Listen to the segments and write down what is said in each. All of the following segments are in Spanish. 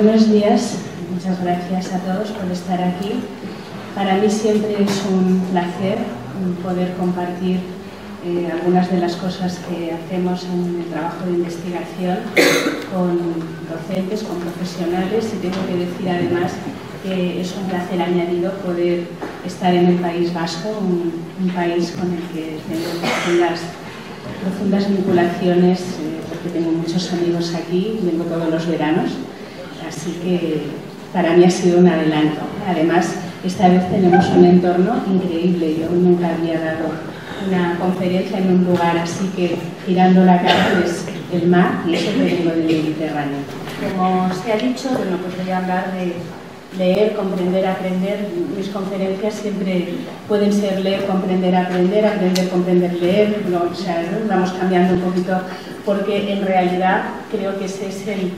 Buenos días, muchas gracias a todos por estar aquí. Para mí siempre es un placer poder compartir eh, algunas de las cosas que hacemos en el trabajo de investigación con docentes, con profesionales y tengo que decir además que es un placer añadido poder estar en el País Vasco, un, país con el que tengo profundas, vinculaciones eh, porque tengo muchos amigos aquí, vengo todos los veranos, así que para mí ha sido un adelanto. Además, esta vez tenemos un entorno increíble, yo nunca había dado una conferencia en un lugar así que girando la cara es el mar y eso que vengo del Mediterráneo. Como se ha dicho, bueno, pues voy a hablar de leer, comprender, aprender. Mis conferencias siempre pueden ser leer, comprender, aprender, aprender, comprender, leer. o sea, vamos cambiando un poquito porque en realidad creo que ese es el,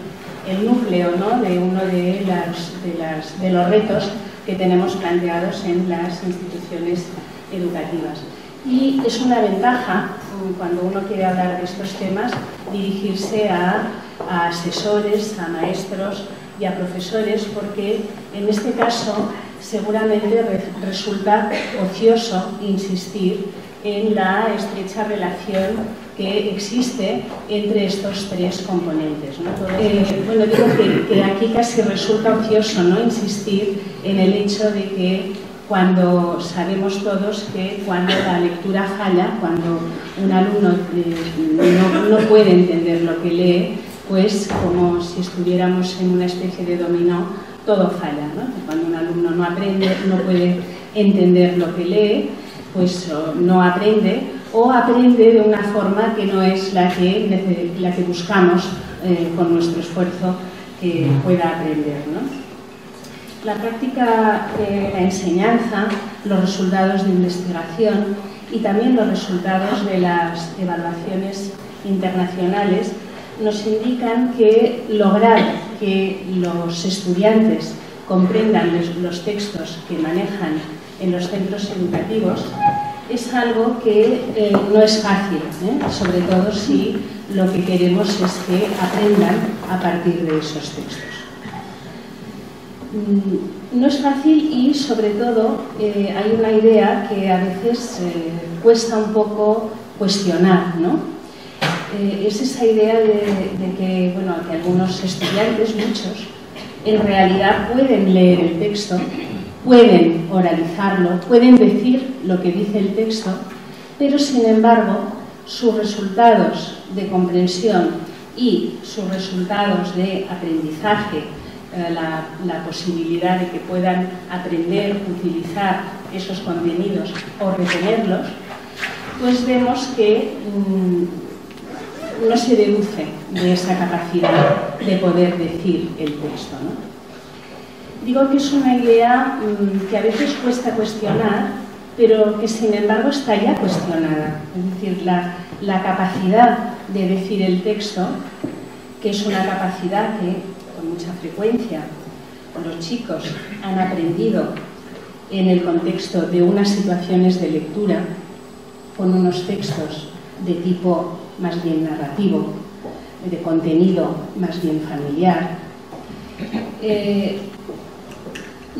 el núcleo ¿no? de uno de, los retos que tenemos planteados en las instituciones educativas. Y es una ventaja mm, cuando uno quiere hablar de estos temas dirigirse a asesores, a maestros, y a profesores porque en este caso seguramente resulta ocioso insistir en la estrecha relación que existe entre estos tres componentes. Eh, bueno, digo que, que, aquí casi resulta ocioso ¿no? insistir en el hecho de que cuando sabemos todos que cuando la lectura falla, cuando un alumno eh, no, no puede entender lo que lee, pues como si estuviéramos en una especie de dominó, todo falla. ¿no? Cuando un alumno no aprende, no puede entender lo que lee, pues no aprende o aprende de una forma que no es la que, la que buscamos eh, con nuestro esfuerzo que pueda aprender. ¿no? La práctica de la enseñanza, los resultados de investigación y también los resultados de las evaluaciones internacionales nos indican que lograr que los estudiantes comprendan los textos que manejan en los centros educativos es algo que eh, no es fácil, ¿eh? sobre todo si lo que queremos es que aprendan a partir de esos textos. Mm, no es fácil y sobre todo eh, hay una idea que a veces cuesta un poco cuestionar, ¿no? Es esa idea de, que, bueno, que algunos estudiantes, muchos, en realidad pueden leer el texto, pueden oralizarlo, pueden decir lo que dice el texto, pero sin embargo sus resultados de comprensión y sus resultados de aprendizaje, eh, la, posibilidad de que puedan aprender, utilizar esos contenidos o retenerlos, pues vemos que mm, no se deduce de esa capacidad de poder decir el texto. Digo que es una idea mm, que a veces cuesta cuestionar, pero que sin embargo está ya cuestionada. Es decir, la, la capacidad de decir el texto, que es una capacidad que con mucha frecuencia los chicos han aprendido en el contexto de unas situaciones de lectura, con unos textos de tipo más bien narrativo, de contenido más bien familiar, eh,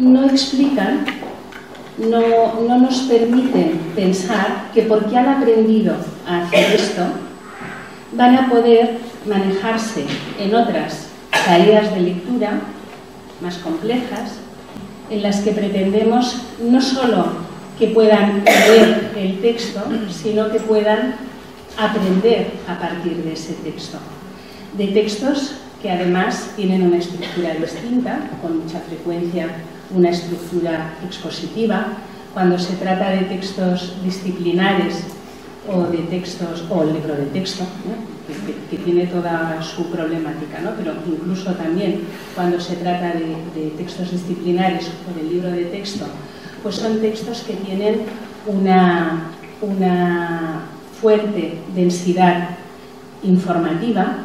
no explican, no, no nos permiten pensar que porque han aprendido a hacer esto, van a poder manejarse en otras tareas de lectura más complejas, en las que pretendemos no solo que puedan leer el texto, sino que puedan aprender a partir de ese texto. De textos que además tienen una estructura distinta, con mucha frecuencia una estructura expositiva. Cuando se trata de textos disciplinares o de textos, o el libro de texto, que, tiene toda su problemática, ¿no? pero incluso también cuando se trata de, textos disciplinares o del libro de texto, pues son textos que tienen una, una fuerte densidad informativa,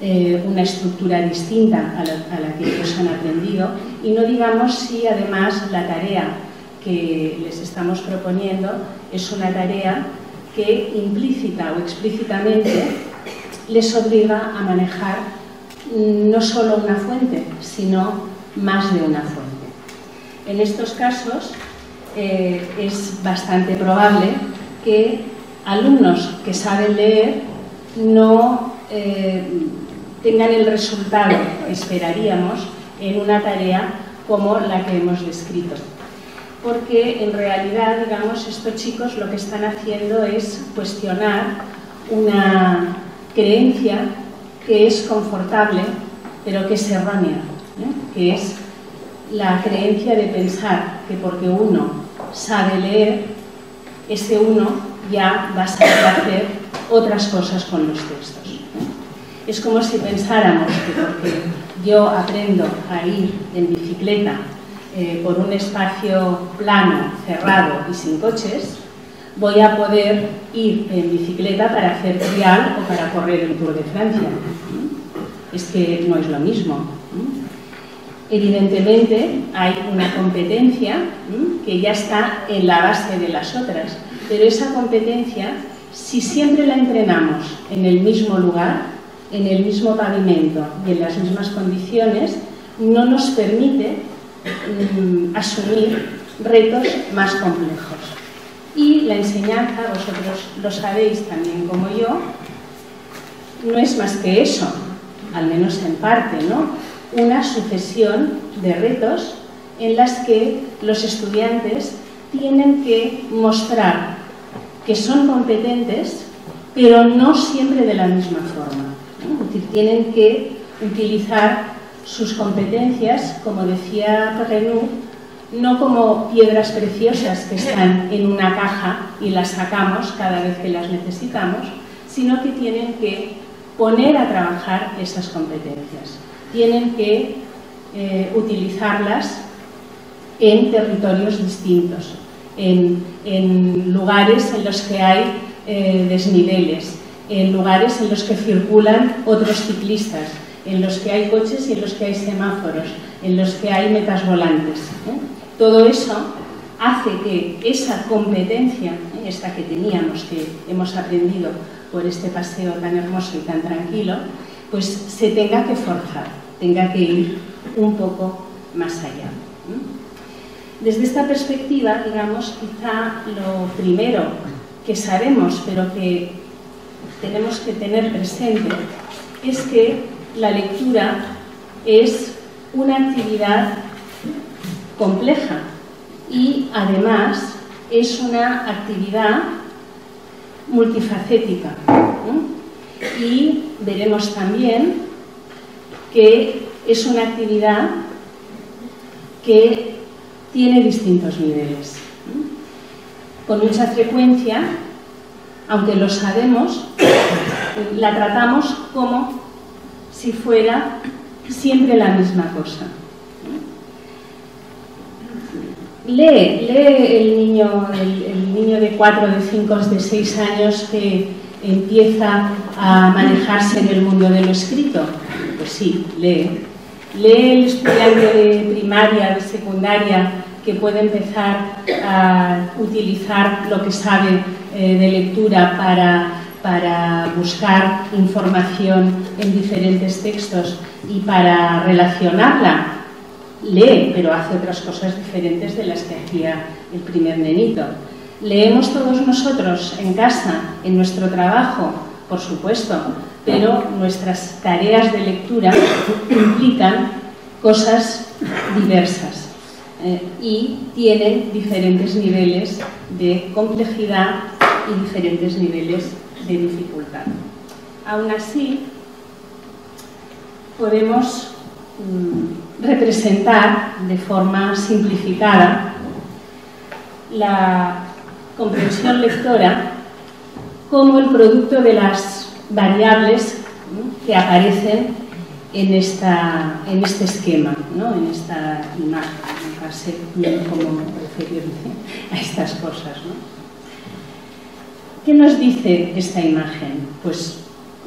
eh, una estructura distinta a la, que ellos han aprendido y no digamos si además la tarea que les estamos proponiendo es una tarea que implícita o explícitamente les obliga a manejar no solo una fuente, sino más de una fuente. En estos casos eh, es bastante probable que alumnos que saben leer no eh, tengan el resultado esperaríamos en una tarea como la que hemos descrito. Porque en realidad, digamos, estos chicos lo que están haciendo es cuestionar una creencia que es confortable, pero que es errónea, ¿eh? que es la creencia de pensar que porque uno sabe leer, ese uno ya va a saber hacer otras cosas con los textos. Es como si pensáramos que porque yo aprendo a ir en bicicleta eh, por un espacio plano, cerrado y sin coches, voy a poder ir en bicicleta para hacer trial o para correr el Tour de Francia. Es que no es lo mismo. Evidentemente hay una competencia que ya está en la base de las otras, pero esa competencia, si siempre la entrenamos en el mismo lugar, en el mismo pavimento y en las mismas condiciones, no nos permite mm, asumir retos más complejos. Y la enseñanza, vosotros lo sabéis también como yo, no es más que eso, al menos en parte, ¿no? una sucesión de retos en las que los estudiantes tienen que mostrar que son competentes, pero no siempre de la misma forma. Tienen que utilizar sus competencias, como decía Renou, no como piedras preciosas que están en una caja y las sacamos cada vez que las necesitamos, sino que tienen que poner a trabajar esas competencias. Tienen que eh, utilizarlas en territorios distintos, en, lugares en los que hay eh, desniveles, en lugares en los que circulan otros ciclistas, en los que hay coches y en los que hay semáforos, en los que hay metas volantes. ¿eh? Todo eso hace que esa competencia, esta que teníamos, que hemos aprendido por este paseo tan hermoso y tan tranquilo, pues se tenga que forjar, tenga que ir un poco más allá. Desde esta perspectiva, digamos, quizá lo primero que sabemos, pero que tenemos que tener presente, es que la lectura es una actividad compleja y además es una actividad multifacética y veremos también que es una actividad que tiene distintos niveles. Con mucha frecuencia, aunque lo sabemos, la tratamos como si fuera siempre la misma cosa. Lee, lee el niño, el, niño de 4, de 5, de 6 años que empieza a manejarse en el mundo de lo escrito? Pues sí, lee. Lee el estudiante de primaria, de secundaria, que puede empezar a utilizar lo que sabe eh, de lectura para, para buscar información en diferentes textos y para relacionarla. Lee, pero hace otras cosas diferentes de las que hacía el primer nenito Leemos todos nosotros en casa, en nuestro trabajo, por supuesto, pero nuestras tareas de lectura implican cosas diversas eh, y tienen diferentes niveles de complejidad y diferentes niveles de dificultad. Aún así, podemos mm, representar de forma simplificada la comprensión lectora como el producto de las variables que aparecen en, esta, en este esquema, en esta imagen, no sé cómo referirme a estas cosas. ¿Qué nos dice esta imagen? Pues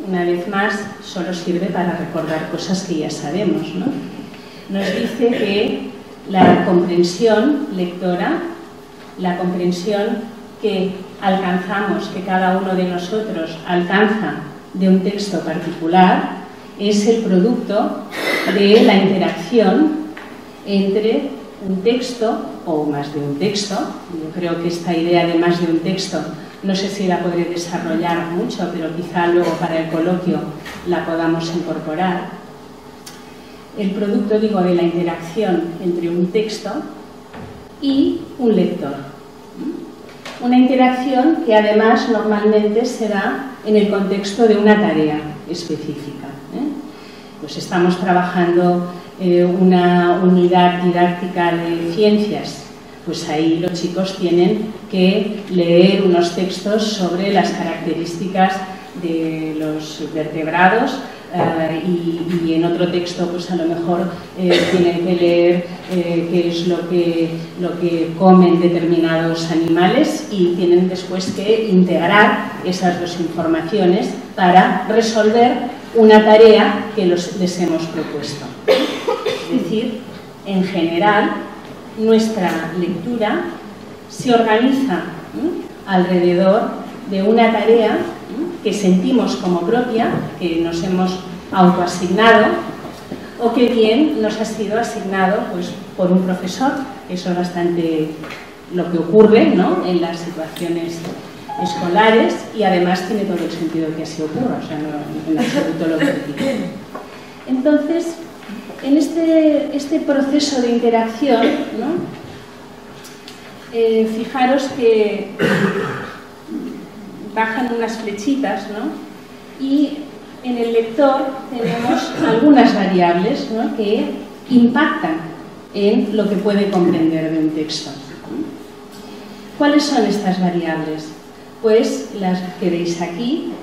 una vez más solo sirve para recordar cosas que ya sabemos. Nos dice que la comprensión lectora, la comprensión que alcanzamos, que cada uno de nosotros alcanza de un texto particular, es el producto de la interacción entre un texto o más de un texto. Yo creo que esta idea de más de un texto no sé si la podré desarrollar mucho, pero quizá luego para el coloquio la podamos incorporar. El producto, digo, de la interacción entre un texto y un lector. Una interacción que además normalmente se da en el contexto de una tarea específica. Pues estamos trabajando eh, una unidad didáctica de ciencias, pues ahí los chicos tienen que leer unos textos sobre las características de los vertebrados eh, y, en otro texto pues a lo mejor eh, tienen que leer qué es lo que, lo que comen determinados animales y tienen después que integrar esas dos informaciones para resolver una tarea que los, les hemos propuesto. Es decir, en general, nuestra lectura se organiza alrededor de una tarea que sentimos como propia, que nos hemos autoasignado o que bien nos ha sido asignado pues, por un profesor, eso es bastante lo que ocurre ¿no? en las situaciones escolares y además tiene todo el sentido que así ocurra, o sea, no en absoluto lo que Entonces, en este, este proceso de interacción, eh, fijaros que bajan unas flechitas y en el lector tenemos algunas variables que impactan en lo que puede comprender de un texto. ¿Cuáles son estas variables? Pues las que veis aquí,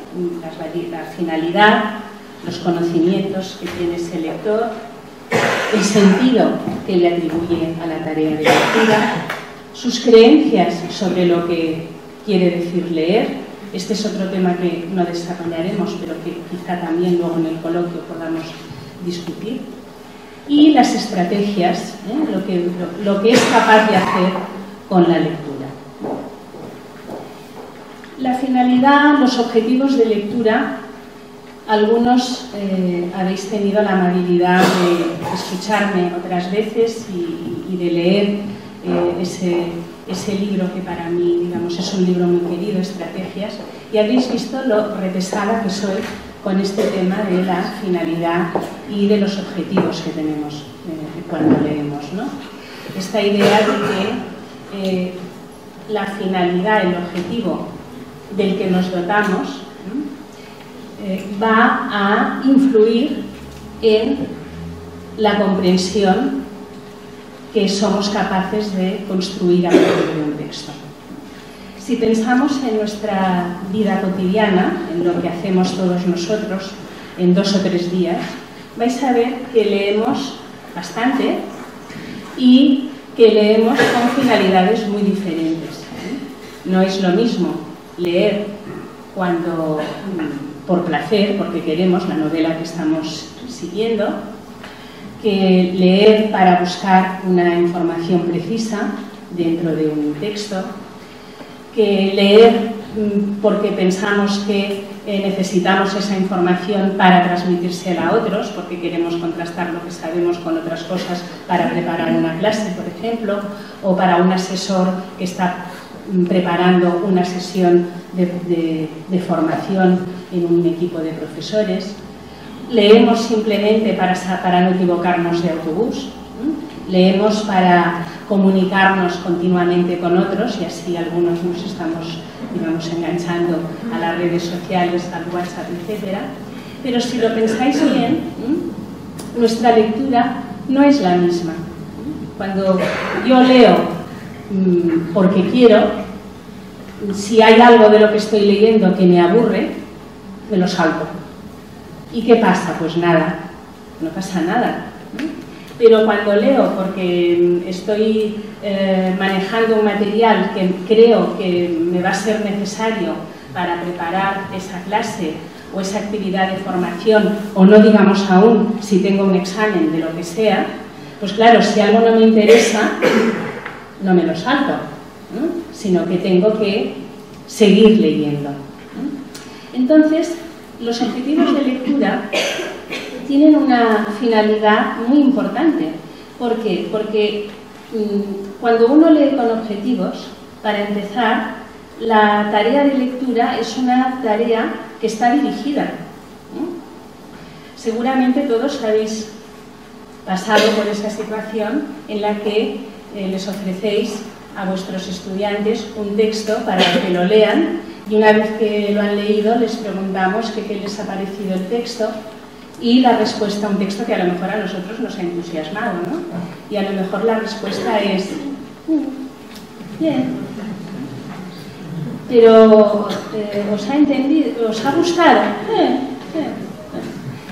la finalidad, los conocimientos que tiene ese lector, el sentido que le atribuye a la tarea de lectura, sus creencias sobre lo que quiere decir leer. Este es otro tema que no desarrollaremos, pero que quizá también luego en el coloquio podamos discutir. Y las estrategias, ¿eh? lo que es capaz de hacer con la lectura. La finalidad, los objetivos de lectura algunos eh, habéis tenido la amabilidad de escucharme otras veces y, de leer eh, ese, libro que para mí, digamos, es un libro muy querido, Estrategias, y habéis visto lo repesada que soy con este tema de la finalidad y de los objetivos que tenemos eh, cuando leemos. ¿no? Esta idea de que la finalidad, el objetivo del que nos dotamos, eh, va a influir en la comprensión que somos capaces de construir a partir de un texto. Si pensamos en nuestra vida cotidiana, en lo que hacemos todos nosotros en dos o tres días, vais a ver que leemos bastante y que leemos con finalidades muy diferentes. No es lo mismo leer cuando por placer, porque queremos la novela que estamos siguiendo, que leer para buscar una información precisa dentro de un texto, que leer mm, porque pensamos que eh, necesitamos esa información para transmitírsela a otros, porque queremos contrastar lo que sabemos con otras cosas para preparar una clase, por ejemplo, o para un asesor que está preparando una sesión de formación en un equipo de profesores. Leemos simplemente para, para no equivocarnos de autobús. Leemos para comunicarnos continuamente con otros y así algunos nos estamos digamos, enganchando a las redes sociales, al WhatsApp, etc. Pero si lo pensáis bien, nuestra lectura no es la misma. Cuando yo leo porque quiero, si hay algo de lo que estoy leyendo que me aburre, me lo salto. ¿Y qué pasa? Pues nada, no pasa nada. Pero cuando leo, porque estoy eh, manejando un material que creo que me va a ser necesario para preparar esa clase o esa actividad de formación, o no digamos aún si tengo un examen de lo que sea, pues claro, si algo no me interesa, no me lo salto, sino que tengo que seguir leyendo. Entonces, los objetivos de lectura tienen una finalidad muy importante. ¿Por qué? Porque mm, cuando uno lee con objetivos, para empezar, la tarea de lectura es una tarea que está dirigida. Seguramente todos habéis pasado por esa situación en la que eh, les ofrecéis a vuestros estudiantes un texto para que lo lean y una vez que lo han leído les preguntamos qué les ha parecido el texto y la respuesta a un texto que a lo mejor a nosotros nos ha entusiasmado, ¿no? Y a lo mejor la respuesta es, bien, pero eh, ¿os ha entendido? ¿Os ha gustado? Eh,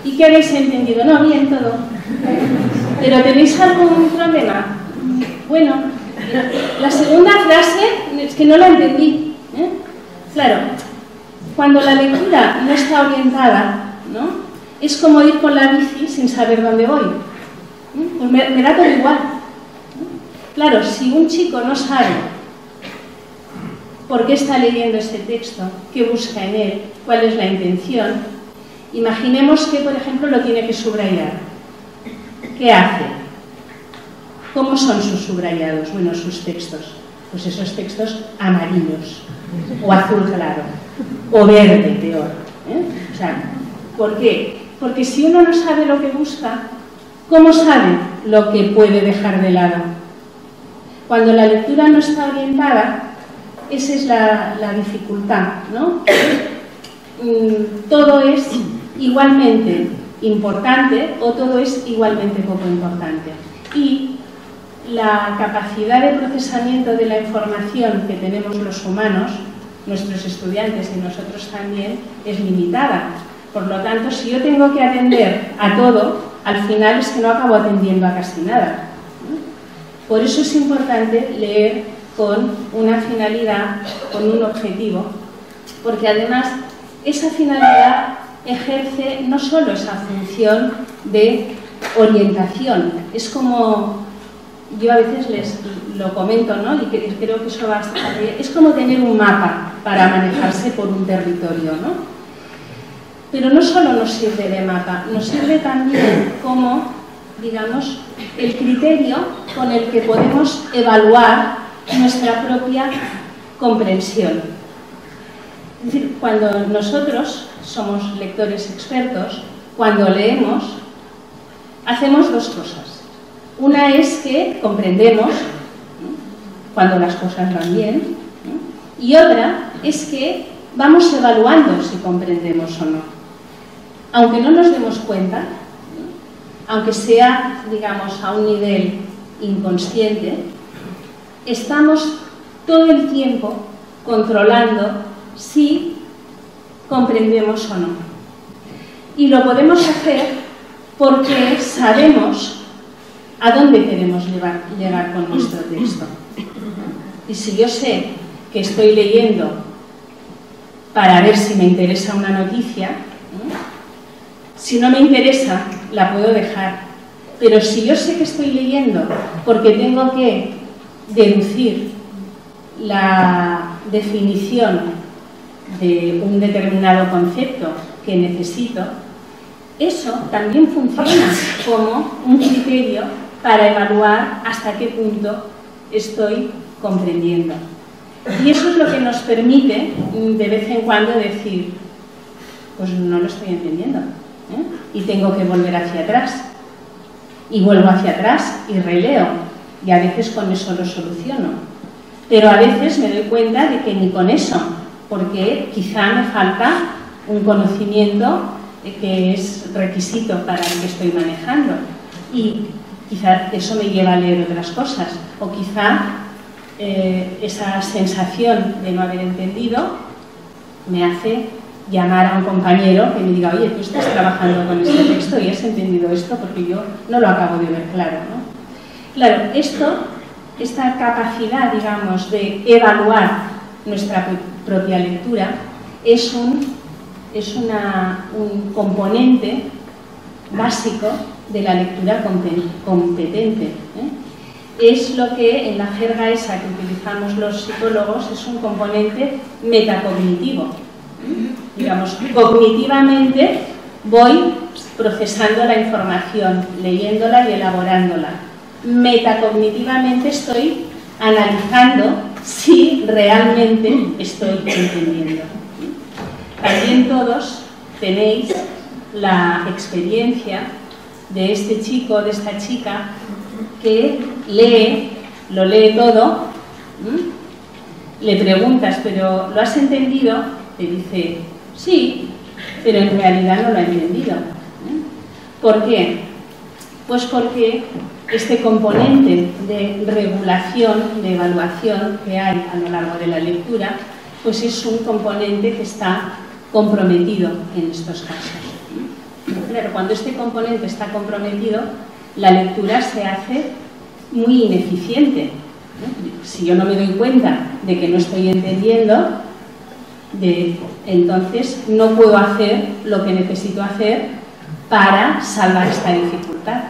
¿Y qué habéis entendido? No, bien todo. ¿Pero tenéis algún problema? Bueno, la segunda frase es que no la entendí. Claro, cuando la lectura no está orientada, ¿no? es como ir con la bici sin saber dónde voy. Pues me, da todo igual. Claro, si un chico no sabe por qué está leyendo este texto, qué busca en él, cuál es la intención, imaginemos que, por ejemplo, lo tiene que subrayar. ¿Qué hace? ¿Cómo son sus subrayados? Bueno, sus textos. Pues esos textos amarillos, o azul claro, o verde peor. ¿eh? O sea, ¿por qué? Porque si uno no sabe lo que busca, ¿cómo sabe lo que puede dejar de lado? Cuando la lectura no está orientada, esa es la, dificultad, ¿no? Mm, todo es igualmente importante o todo es igualmente poco importante. Y la capacidad de procesamiento de la información que tenemos los humanos, nuestros estudiantes y nosotros también, es limitada. Por lo tanto, si yo tengo que atender a todo, al final es que no acabo atendiendo a casi nada. Por eso es importante leer con una finalidad, con un objetivo, porque además esa finalidad ejerce no solo esa función de orientación, es como, yo a veces les lo comento, ¿no? y creo que eso va a es como tener un mapa para manejarse por un territorio, ¿no? Pero no solo nos sirve de mapa, nos sirve también como, digamos, el criterio con el que podemos evaluar nuestra propia comprensión. Es decir, cuando nosotros somos lectores expertos, cuando leemos, hacemos dos cosas. Una es que comprendemos cuando las cosas van bien y otra es que vamos evaluando si comprendemos o no. Aunque no nos demos cuenta, aunque sea, digamos, a un nivel inconsciente, estamos todo el tiempo controlando si comprendemos o no. Y lo podemos hacer porque sabemos a dónde queremos llegar, con nuestro texto. Y si yo sé que estoy leyendo para ver si me interesa una noticia, si no me interesa, la puedo dejar. Pero si yo sé que estoy leyendo porque tengo que deducir la definición de un determinado concepto que necesito, eso también funciona como un criterio para evaluar hasta qué punto estoy comprendiendo. Y eso es lo que nos permite de vez en cuando decir, pues no lo estoy entendiendo. ¿eh? y tengo que volver hacia atrás. Y vuelvo hacia atrás y releo. Y a veces con eso lo soluciono. Pero a veces me doy cuenta de que ni con eso, porque quizá me falta un conocimiento que es requisito para el que estoy manejando. Y quizá eso me lleva a leer otras cosas. O quizá eh, esa sensación de no haber entendido me hace llamar a un compañero que me diga, oye, tú estás trabajando con este texto y has entendido esto porque yo no lo acabo de ver claro. Claro, esto, esta capacidad, digamos, de evaluar nuestra propia lectura es un, es una, un componente básico de la lectura competente. ¿eh? Es lo que en la jerga esa que utilizamos los psicólogos es un componente metacognitivo digamos, cognitivamente voy procesando la información, leyéndola y elaborándola. Metacognitivamente estoy analizando si realmente estoy entendiendo. También todos tenéis la experiencia de este chico, de esta chica, que lee, lo lee todo, le preguntas, pero ¿lo has entendido? Te dice, sí, pero en realidad no lo ha entendido. ¿Por qué? Pues porque este componente de regulación, de evaluación que hay a lo largo de la lectura, pues es un componente que está comprometido en estos casos. Claro, cuando este componente está comprometido, la lectura se hace muy ineficiente. Si yo no me doy cuenta de que no estoy entendiendo, entonces no puedo hacer lo que necesito hacer para salvar esta dificultad.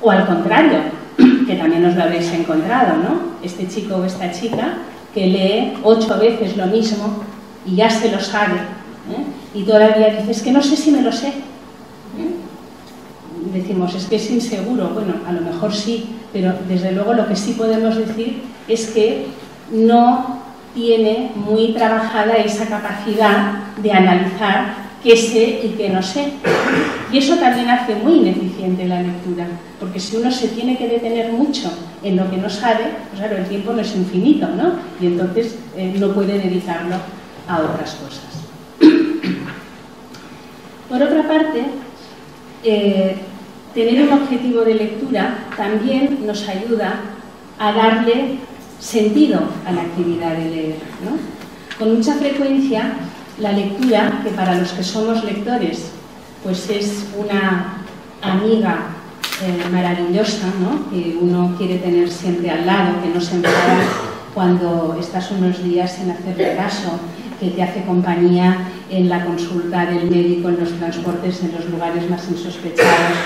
O al contrario, que también os lo habréis encontrado, ¿no? Este chico o esta chica que lee ocho veces lo mismo y ya se lo sabe, ¿eh? Y todavía dice, es que no sé si me lo sé. ¿eh? Decimos, es que es inseguro. Bueno, a lo mejor sí, pero desde luego lo que sí podemos decir es que no tiene muy trabajada esa capacidad de analizar qué sé y qué no sé. Y eso también hace muy ineficiente la lectura, porque si uno se tiene que detener mucho en lo que no sabe, pues claro, el tiempo no es infinito, ¿no? Y entonces eh, no puede dedicarlo a otras cosas. Por otra parte, eh, tener un objetivo de lectura también nos ayuda a darle sentido a la actividad de leer. Con mucha frecuencia la lectura, que para los que somos lectores, pues es una amiga eh, maravillosa, ¿no? que uno quiere tener siempre al lado, que no se enfada cuando estás unos días sin hacerle caso, que te hace compañía en la consulta del médico, en los transportes, en los lugares más insospechados,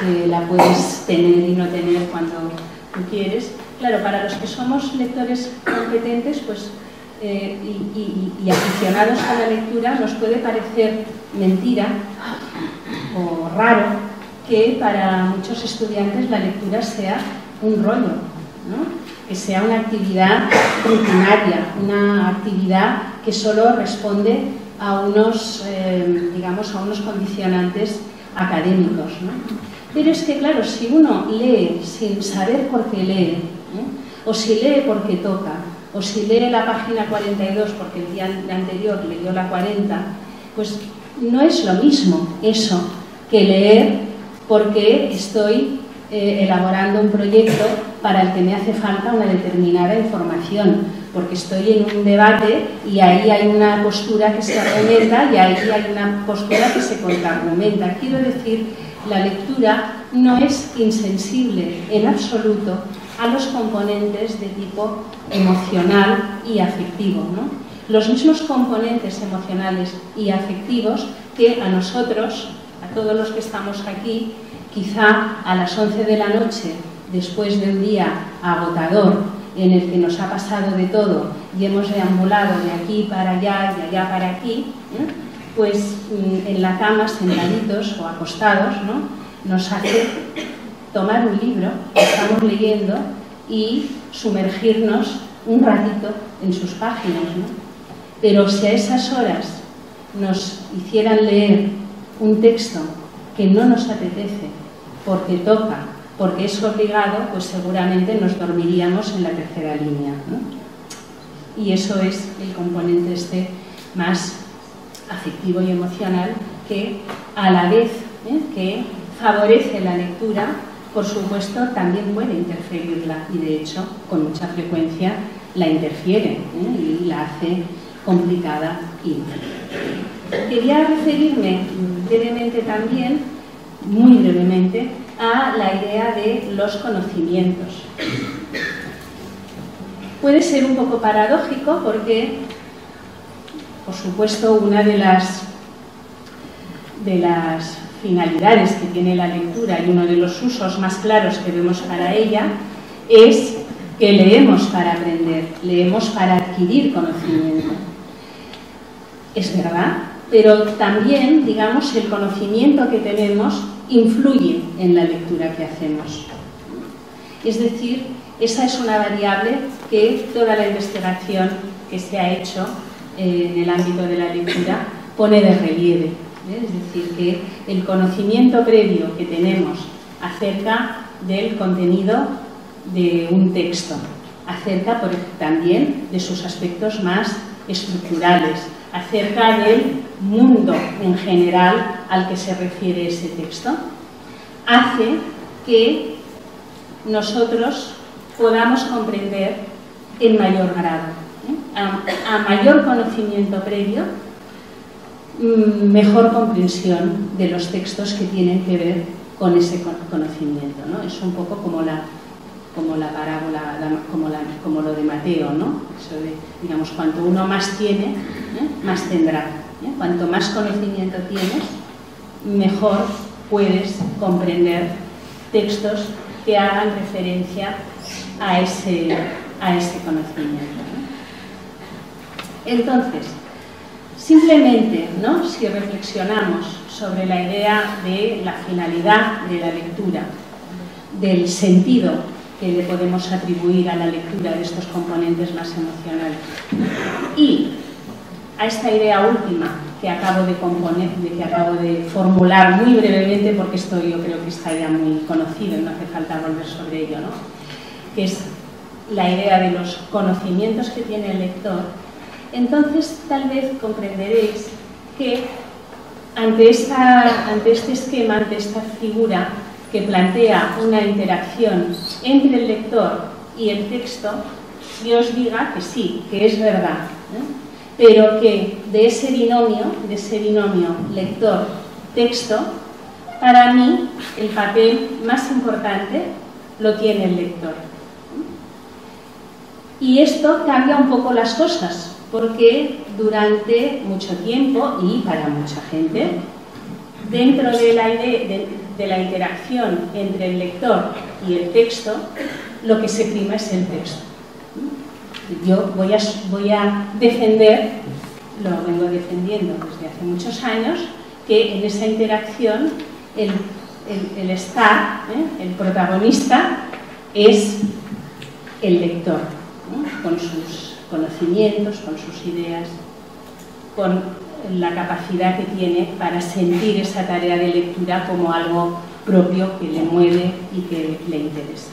que la puedes tener y no tener cuando tú quieres. Claro, para los que somos lectores competentes, pues eh, y, aficionados a la lectura, nos puede parecer mentira o raro que para muchos estudiantes la lectura sea un rollo, que sea una actividad rutinaria, una actividad que solo responde a unos, eh, digamos, a unos condicionantes académicos. Pero es que, claro, si uno lee sin saber por qué lee, o si lee porque toca, o si lee la página 42 porque el día anterior leyó la 40, pues no es lo mismo eso que leer porque estoy eh, elaborando un proyecto para el que me hace falta una determinada información, porque estoy en un debate y ahí hay una postura que se argumenta y ahí hay una postura que se contraargumenta. Quiero decir, la lectura no es insensible en absoluto a los componentes de tipo emocional y afectivo. Los mismos componentes emocionales y afectivos que a nosotros, a todos los que estamos aquí, quizá a las 11 de la noche, después de un día agotador en el que nos ha pasado de todo y hemos deambulado de aquí para allá, de allá para aquí, ¿eh? pues mm, en la cama, sentaditos o acostados, nos hace tomar un libro que estamos leyendo y sumergirnos un ratito en sus páginas. Pero si a esas horas nos hicieran leer un texto que no nos apetece, porque toca, porque es obligado, pues seguramente nos dormiríamos en la tercera línea. Y eso es el componente este más afectivo y emocional que a la vez ¿eh? que favorece la lectura, por supuesto, también puede interferirla y de hecho con mucha frecuencia la interfiere ¿eh? y la hace complicada y Quería referirme brevemente también, muy brevemente, a la idea de los conocimientos. Puede ser un poco paradójico porque, por supuesto, una de las, de las finalidades que tiene la lectura y uno de los usos más claros que vemos para ella es que leemos para aprender, leemos para adquirir conocimiento. Es verdad pero también, digamos, el conocimiento que tenemos influye en la lectura que hacemos. Es decir, esa es una variable que toda la investigación que se ha hecho eh, en el ámbito de la lectura pone de relieve. ¿eh? Es decir, que el conocimiento previo que tenemos acerca del contenido de un texto, acerca también de sus aspectos más estructurales, acerca del mundo en general al que se refiere ese texto, hace que nosotros podamos comprender en mayor grado. ¿eh? A, mayor conocimiento previo, mm, mejor comprensión de los textos que tienen que ver con ese conocimiento. ¿no? Es un poco como la, como la parábola, como, lo de Mateo, ¿no? De, digamos, cuanto uno más tiene, ¿eh? más tendrá. ¿eh? Cuanto más conocimiento tienes, mejor puedes comprender textos que hagan referencia a ese, a ese conocimiento. Entonces, simplemente, ¿no? si reflexionamos sobre la idea de la finalidad de la lectura, del sentido que le podemos atribuir a la lectura de estos componentes más emocionales, y a esta idea última que acabo de componer, de que acabo de formular muy brevemente, porque esto yo creo que está ya muy conocido y no hace falta volver sobre ello, ¿no? que es la idea de los conocimientos que tiene el lector, entonces tal vez comprenderéis que ante, esta, ante este esquema, ante esta figura que plantea una interacción entre el lector y el texto, yo os diga que sí, que es verdad, pero que de ese binomio, de ese binomio lector-texto, para mí el papel más importante lo tiene el lector. Y esto cambia un poco las cosas, porque durante mucho tiempo y para mucha gente, dentro de la, de, la interacción entre el lector y el texto, lo que se prima es el texto. Yo voy a, defender, lo vengo defendiendo desde hace muchos años, que en esa interacción el, estar, ¿eh? el protagonista, es el lector con sus conocimientos, con sus ideas, con la capacidad que tiene para sentir esa tarea de lectura como algo propio que le mueve y que le interesa.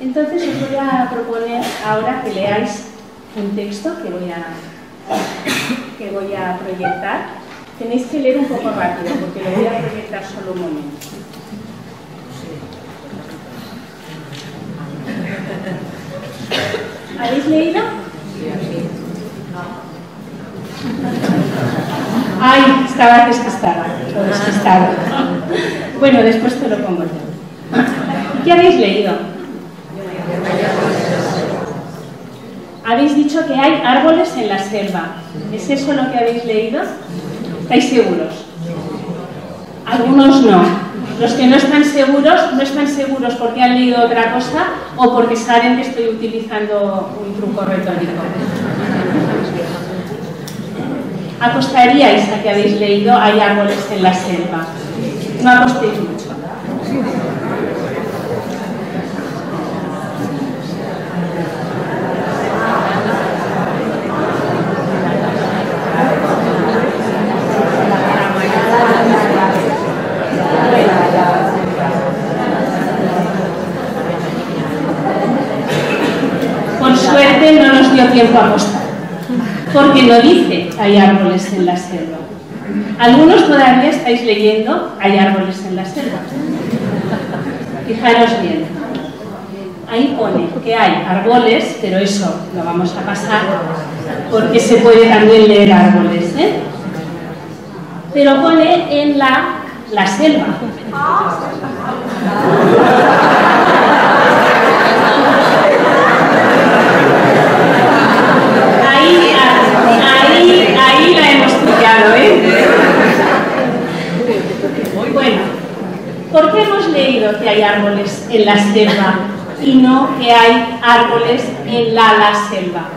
Entonces os voy a proponer ahora que leáis un texto que voy a, que voy a proyectar. Tenéis que leer un poco rápido porque lo voy a proyectar solo un momento. ¿Habéis leído? Ay, estaba despistado. Bueno, después te lo pongo yo. ¿Qué habéis leído? Habéis dicho que hay árboles en la selva. ¿Es eso lo que habéis leído? ¿Estáis seguros? Algunos no. Los que no están seguros, no están seguros porque han leído otra cosa o porque saben que estoy utilizando un truco retórico. ¿Apostaríais a que habéis leído Hay árboles en la selva? No apostéis mucho. tiempo a apostar, porque no dice hay árboles en la selva. Algunos todavía estáis leyendo hay árboles en la selva. Fijaros bien. Ahí pone que hay árboles, pero eso lo vamos a pasar porque se puede también leer árboles. ¿eh? Pero pone en la, la selva. ¿eh? Bueno, ¿por qué hemos leído hay árboles en la selva y no que hay árboles en la la selva?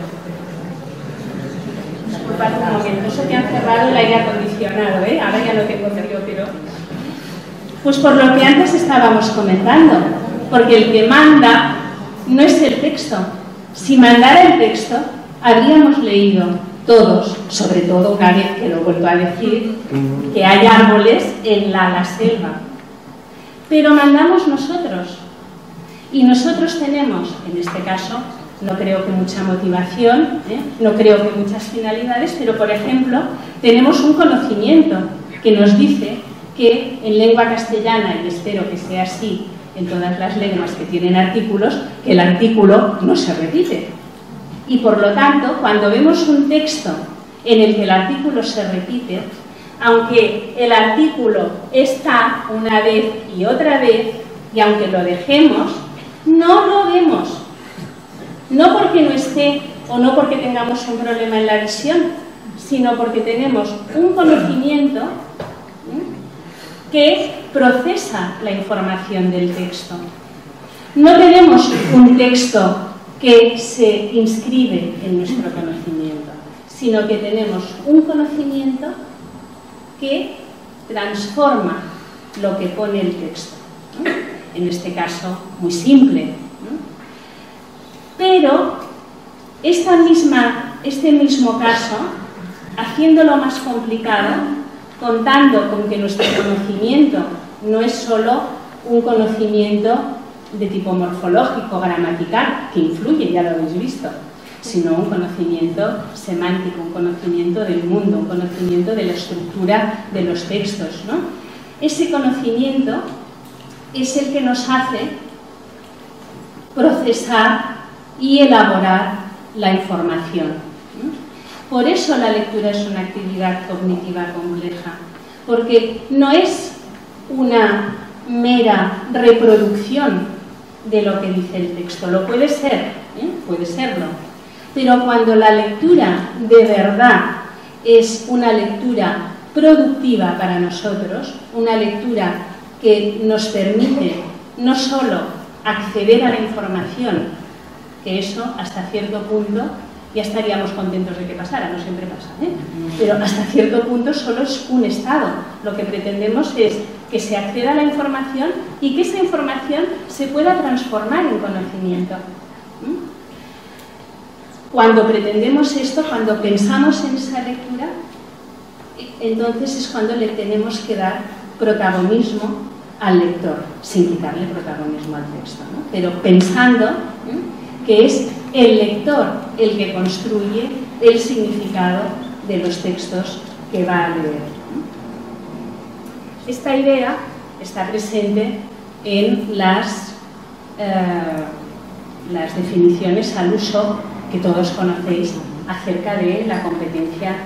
Disculpad un momento, eso que han cerrado el aire acondicionado. ¿eh? ahora ya no tengo frío, pero... Pues por lo que antes estábamos comentando, porque el que manda no es el texto. Si mandara el texto, habríamos leído todos, sobre todo una vez que lo he vuelto a decir, que hay árboles en la, la selva. Pero mandamos nosotros. Y nosotros tenemos, en este caso, no creo que mucha motivación, ¿eh? no creo que muchas finalidades, pero por ejemplo, tenemos un conocimiento que nos dice que en lengua castellana, y espero que sea así en todas las lenguas que tienen artículos, que el artículo no se repite. Y por lo tanto, cuando vemos un texto en el que el artículo se repite, aunque el artículo está una vez y otra vez, y aunque lo dejemos, no lo vemos. No porque no esté o no porque tengamos un problema en la visión, sino porque tenemos un conocimiento que procesa la información del texto. No tenemos un texto que se inscribe en nuestro conocimiento, sino que tenemos un conocimiento que transforma lo que pone el texto. En este caso, muy simple. Pero esta misma, este mismo caso, haciéndolo más complicado, contando con que nuestro conocimiento no es solo un conocimiento de tipo morfológico, gramatical, que influye, ya lo habéis visto, sino un conocimiento semántico, un conocimiento del mundo, un conocimiento de la estructura de los textos. ¿no? Ese conocimiento es el que nos hace procesar y elaborar la información. Por eso la lectura es una actividad cognitiva compleja, porque no es una mera reproducción de lo que dice el texto. Lo puede ser, ¿eh? puede serlo. Pero cuando la lectura de verdad es una lectura productiva para nosotros, una lectura que nos permite no solo acceder a la información, que eso hasta cierto punto ya estaríamos contentos de que pasara, no siempre pasa, ¿eh? pero hasta cierto punto solo es un estado. Lo que pretendemos es que se acceda a la información y que esa información se pueda transformar en conocimiento. Cuando pretendemos esto, cuando pensamos en esa lectura, entonces es cuando le tenemos que dar protagonismo al lector, sin quitarle protagonismo al texto, pero pensando que es el lector el que construye el significado de los textos que va a leer. Esta idea está presente en las, eh, las definiciones al uso que todos conocéis acerca de la competencia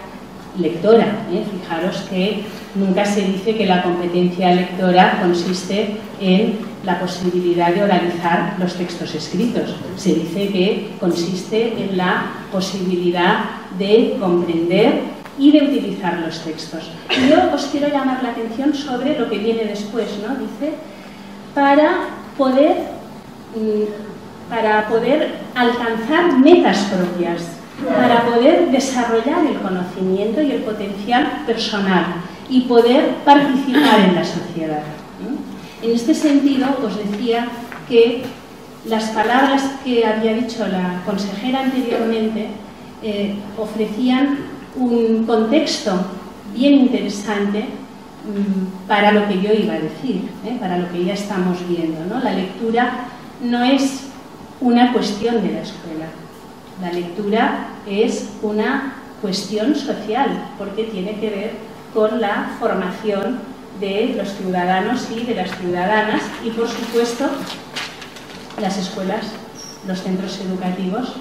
lectora. ¿eh? Fijaros que nunca se dice que la competencia lectora consiste en la posibilidad de oralizar los textos escritos. Se dice que consiste en la posibilidad de comprender y de utilizar los textos. Yo os quiero llamar la atención sobre lo que viene después, ¿no? Dice, para poder, mm, para poder alcanzar metas propias, para poder desarrollar el conocimiento y el potencial personal y poder participar en la sociedad. En este sentido, os decía que las palabras que había dicho la consejera anteriormente eh, ofrecían un contexto bien interesante mm, para lo que yo iba a decir, ¿eh? para lo que ya estamos viendo. ¿no? La lectura no es una cuestión de la escuela, la lectura es una cuestión social, porque tiene que ver con la formación de los ciudadanos y de las ciudadanas y, por supuesto, las escuelas, los centros educativos,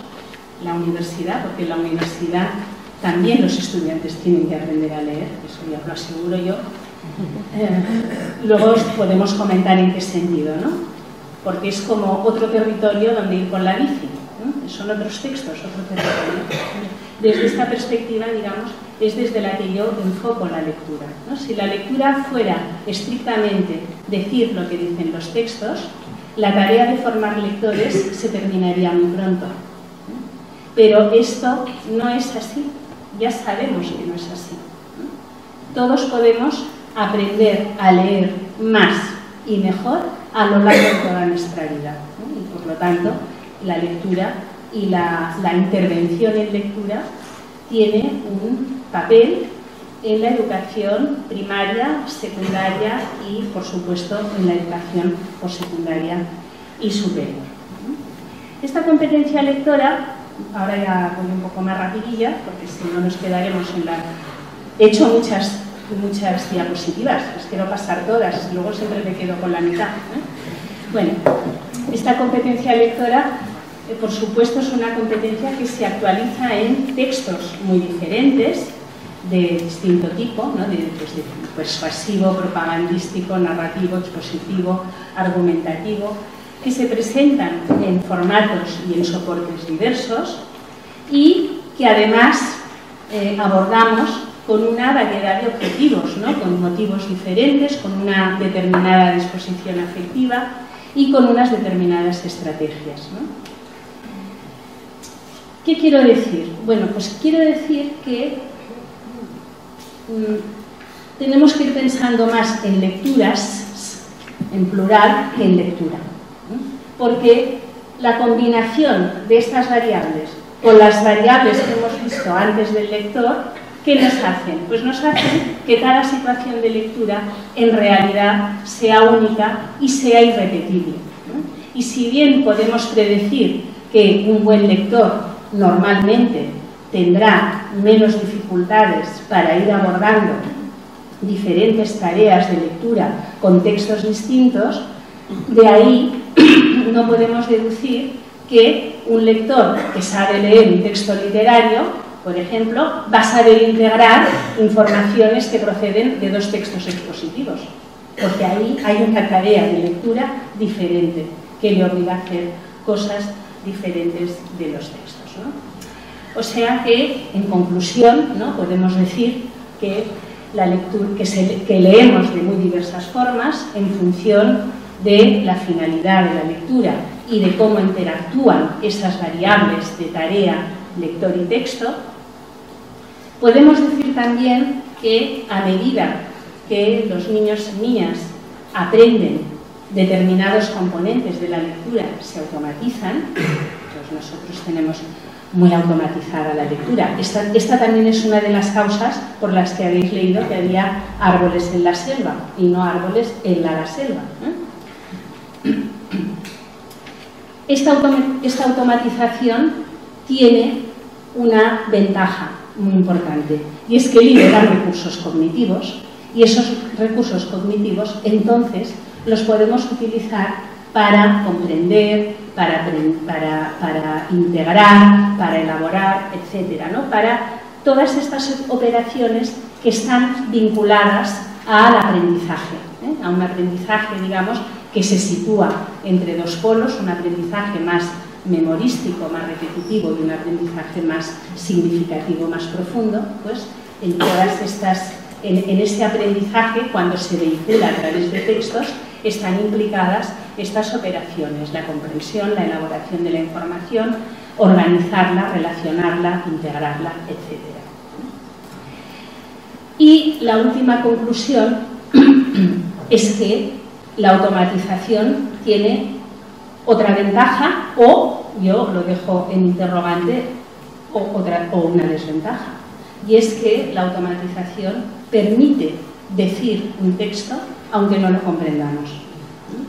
la universidad, porque la universidad también los estudiantes tienen que aprender a leer, eso ya lo aseguro yo. Eh, luego podemos comentar en qué sentido, ¿no? Porque es como otro territorio donde ir con la bici, son otros textos, otro territorio. Desde esta perspectiva, digamos, es desde la que yo enfoco la lectura. Si la lectura fuera estrictamente decir lo que dicen los textos, la tarea de formar lectores se terminaría muy pronto. Pero esto no es así, ya sabemos que no es así. Todos podemos aprender a leer más y mejor a lo largo de toda nuestra vida. Y por lo tanto, la lectura y la, intervención en lectura tiene un papel en la educación primaria, secundaria y, por supuesto, en la educación postsecundaria y superior. Esta competencia lectora, ahora ya voy un poco más rapidilla, porque si no nos quedaremos en la... He hecho muchas, muchas diapositivas, las quiero pasar todas, luego siempre me quedo con la mitad. Bueno, esta competencia lectora eh, por supuesto es una competencia que se actualiza en textos muy diferentes, de distinto tipo, ¿no? de, persuasivo, propagandístico, narrativo, expositivo, argumentativo, que se presentan en formatos y en soportes diversos y que además eh, abordamos con una variedad de objetivos, ¿no? con motivos diferentes, con una determinada disposición afectiva y con unas determinadas estrategias. ¿no? ¿Qué quiero decir? Bueno, pues quiero decir que mm, tenemos que ir pensando más en lecturas, en plural, que en lectura. Porque la combinación de estas variables con las variables que hemos visto antes del lector, ¿qué nos hacen? Pues nos hacen que cada situación de lectura en realidad sea única y sea irrepetible. Y si bien podemos predecir que un buen lector normalmente tendrá menos dificultades para ir abordando diferentes tareas de lectura con textos distintos, de ahí no podemos deducir que un lector que sabe leer un texto literario, por ejemplo, va a saber integrar informaciones que proceden de dos textos expositivos, porque ahí hay una tarea de lectura diferente que le obliga a hacer cosas diferentes de los textos. O sea que, en conclusión, ¿no? podemos decir que, la lectura, que, leemos de muy diversas formas en función de la finalidad de la lectura y de cómo interactúan esas variables de tarea, lector y texto, podemos decir también que a medida que los niños y niñas aprenden determinados componentes de la lectura, se automatizan, pues nosotros tenemos muy automatizada la lectura. Esta, también es una de las causas por las que habéis leído que había árboles en la selva y no árboles en la, selva. Esta, esta automatización tiene una ventaja muy importante y es que libera recursos cognitivos y esos recursos cognitivos entonces los podemos utilizar para comprender, para, para, integrar, para elaborar, etcétera, ¿no? para todas estas operaciones que están vinculadas al aprendizaje, ¿eh? a un aprendizaje, digamos, que se sitúa entre dos polos, un aprendizaje más memorístico, más repetitivo y un aprendizaje más significativo, más profundo, pues en todas estas, en, en ese aprendizaje, cuando se vehicula a través de textos, están implicadas estas operaciones, la comprensión, la elaboración de la información, organizarla, relacionarla, integrarla, etc. Y la última conclusión es que la automatización tiene otra ventaja o, yo lo dejo en interrogante, o, una desventaja. Y es que la automatización permite decir un texto aunque no lo comprendamos.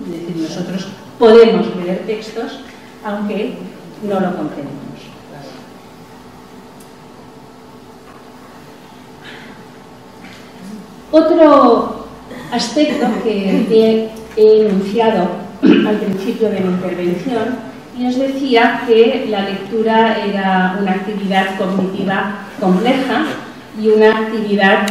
Es decir, nosotros podemos leer textos aunque no lo comprendamos. Otro aspecto que he, enunciado al principio de mi intervención y os decía que la lectura era una actividad cognitiva compleja y una actividad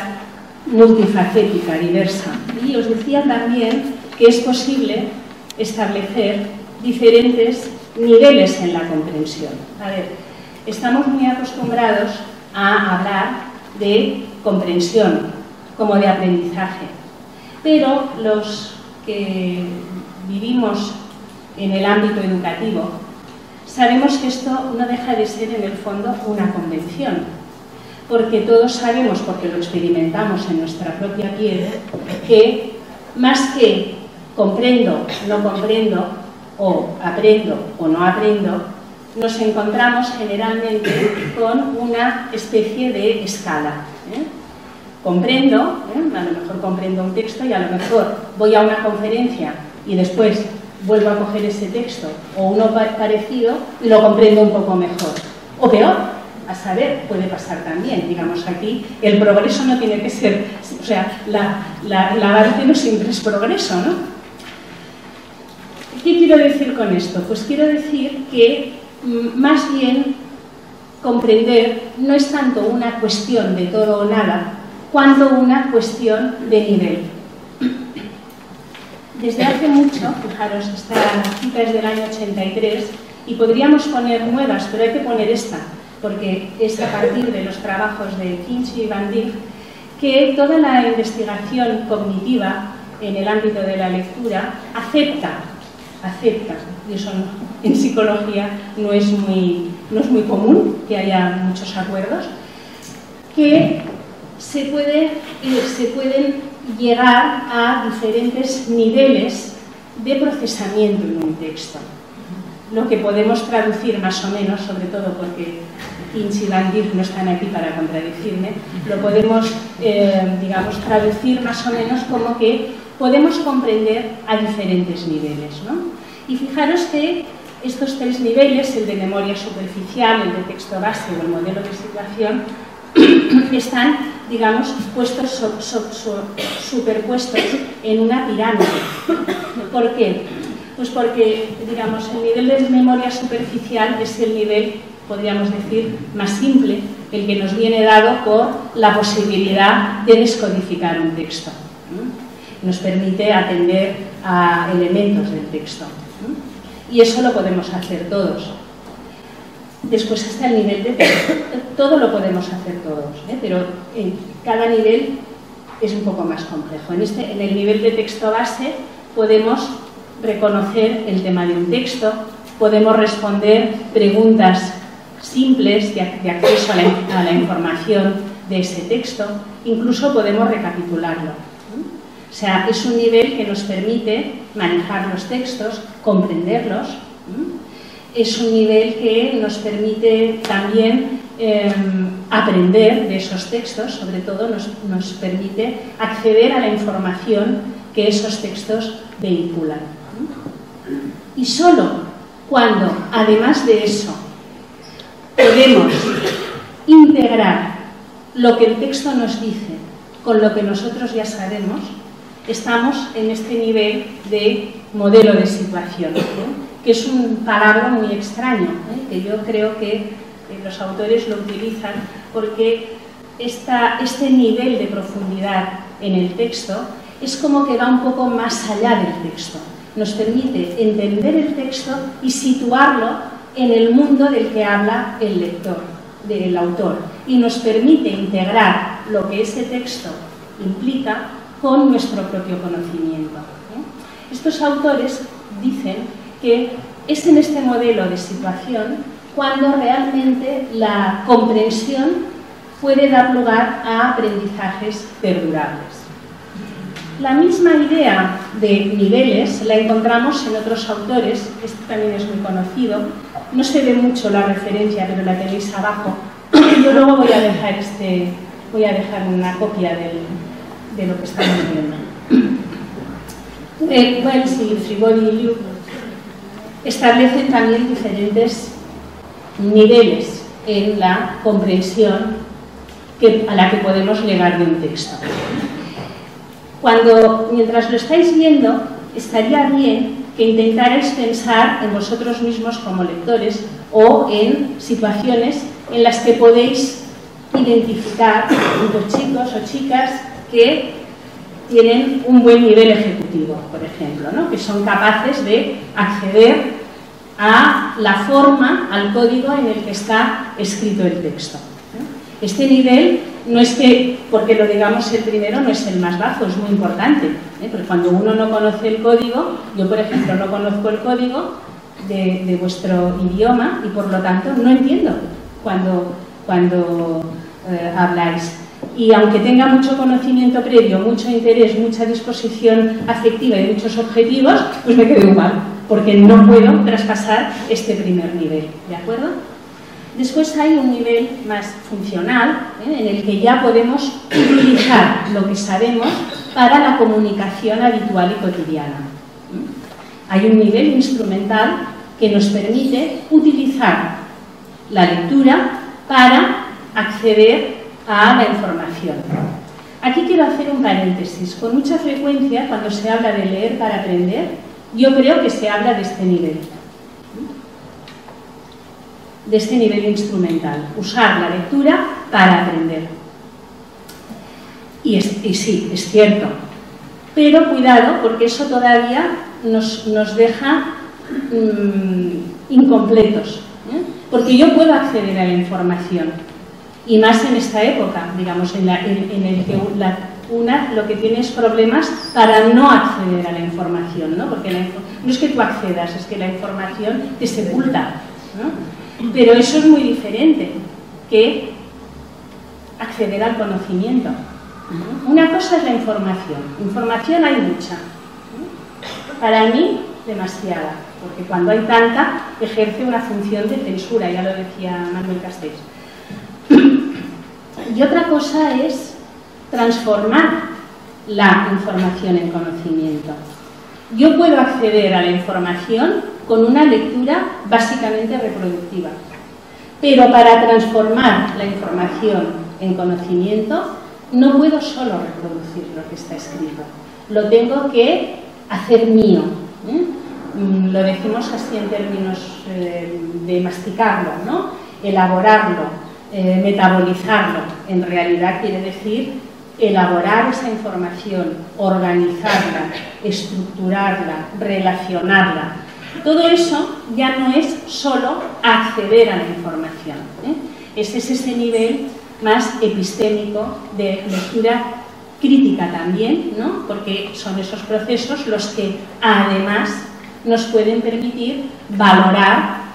multifacética, diversa. Y os decía también que es posible establecer diferentes niveles en la comprensión. A ver, estamos muy acostumbrados a hablar de comprensión como de aprendizaje, pero los que vivimos en el ámbito educativo sabemos que esto no deja de ser en el fondo una convención, porque todos sabemos, porque lo experimentamos en nuestra propia piel, que más que comprendo, no comprendo, o aprendo o no aprendo, nos encontramos generalmente con una especie de escala. ¿eh? Comprendo, ¿eh? a lo mejor comprendo un texto y a lo mejor voy a una conferencia y después vuelvo a coger ese texto o uno parecido y lo comprendo un poco mejor. O peor, a saber, puede pasar también. Digamos, aquí el progreso no tiene que ser, o sea, la, la, avance no siempre es progreso, ¿no? ¿Qué quiero decir con esto? Pues quiero decir que mm, más bien comprender no es tanto una cuestión de todo o nada, cuanto una cuestión de nivel. Desde hace mucho, fijaros, esta cita es del año 83 y podríamos poner nuevas, pero hay que poner esta, porque es a partir de los trabajos de Kinsey y Van Dijk que toda la investigación cognitiva en el ámbito de la lectura acepta, acepta, y eso en psicología no es muy, no es muy común que haya muchos acuerdos, que se, puede, eh, se pueden llegar a diferentes niveles de procesamiento en un texto. Lo que podemos traducir más o menos, sobre todo porque Inch y Van no están aquí para contradecirme, lo podemos, eh, digamos, traducir más o menos como que podemos comprender a diferentes niveles. Y fijaros que estos tres niveles, el de memoria superficial, el de texto base o el modelo de situación, están, digamos, puestos superpuestos en una pirámide. ¿Por qué? Pues porque, digamos, el nivel de memoria superficial es el nivel, podríamos decir, más simple, el que nos viene dado por la posibilidad de descodificar un texto. Nos permite atender a elementos del texto. Y eso lo podemos hacer todos. Después está el nivel de. Todo lo podemos hacer todos, ¿eh? pero en cada nivel es un poco más complejo. En, este, en el nivel de texto base podemos reconocer el tema de un texto, podemos responder preguntas simples de, acceso a la, a la, información de ese texto, incluso podemos recapitularlo. O sea, es un nivel que nos permite manejar los textos, comprenderlos, es un nivel que nos permite también em, aprender de esos textos, sobre todo nos, nos, permite acceder a la información que esos textos vehiculan. Y solo cuando, además de eso, podemos integrar lo que el texto nos dice con lo que nosotros ya sabemos, estamos en este nivel de modelo de situación que es un palabra muy extraño, ¿eh? que yo creo que los autores lo utilizan porque esta, este nivel de profundidad en el texto es como que va un poco más allá del texto. Nos permite entender el texto y situarlo en el mundo del que habla el lector, del autor, y nos permite integrar lo que ese texto implica con nuestro propio conocimiento. ¿eh? Estos autores dicen que es en este modelo de situación cuando realmente la comprensión puede dar lugar a aprendizajes perdurables. La misma idea de niveles la encontramos en otros autores, este también es muy conocido, no se ve mucho la referencia, pero la tenéis abajo. Yo luego voy a dejar, este, voy a dejar una copia de lo que estamos viendo. Eh, Wells y Fribody y establecen también diferentes niveles en la comprensión a la que podemos llegar de un texto. Mientras lo estáis viendo, estaría bien que intentarais pensar en vosotros mismos como lectores o en situaciones en las que podéis identificar los chicos o chicas que tienen un buen nivel ejecutivo, por ejemplo, ¿no? que son capaces de acceder a la forma, al código en el que está escrito el texto. Este nivel no es que, porque lo digamos el primero, no es el más bajo, es muy importante, ¿eh? porque cuando uno no conoce el código, yo por ejemplo no conozco el código de, vuestro idioma y por lo tanto no entiendo cuando, cuando eh, habláis. Y aunque tenga mucho conocimiento previo, mucho interés, mucha disposición afectiva y muchos objetivos, pues me quedo igual, porque no puedo traspasar este primer nivel, ¿de acuerdo? Después hay un nivel más funcional, ¿eh? en el que ya podemos utilizar lo que sabemos para la comunicación habitual y cotidiana. Hay un nivel instrumental que nos permite utilizar la lectura para acceder a la información. Aquí quiero hacer un paréntesis. Con mucha frecuencia, cuando se habla de leer para aprender, yo creo que se habla de este nivel de este nivel instrumental, usar la lectura para aprender. Y, sí, es cierto, pero cuidado porque eso todavía nos, deja mm, incompletos, ¿eh? porque yo puedo acceder a la información, y más en esta época, digamos, en, el que una lo que tiene es problemas para no acceder a la información, ¿no? porque no es que tú accedas, es que la información te sepulta. ¿no? Pero eso es muy diferente que acceder al conocimiento. Una cosa es la información. Información hay mucha. Para mí, demasiada, porque cuando hay tanta, ejerce una función de censura, ya lo decía Manuel Castells. Y otra cosa es transformar la información en conocimiento. Yo puedo acceder a la información con una lectura básicamente reproductiva. Pero para transformar la información en conocimiento, no puedo solo reproducir lo que está escrito, lo tengo que hacer mío. ¿eh? Mm, lo decimos así en términos eh, de masticarlo, ¿no? elaborarlo, eh, metabolizarlo. En realidad quiere decir elaborar esa información, organizarla, estructurarla, relacionarla, todo eso ya no es solo acceder a la información. ¿eh? Ese es ese nivel más epistémico de lectura crítica también, ¿no? porque son esos procesos los que además nos pueden permitir valorar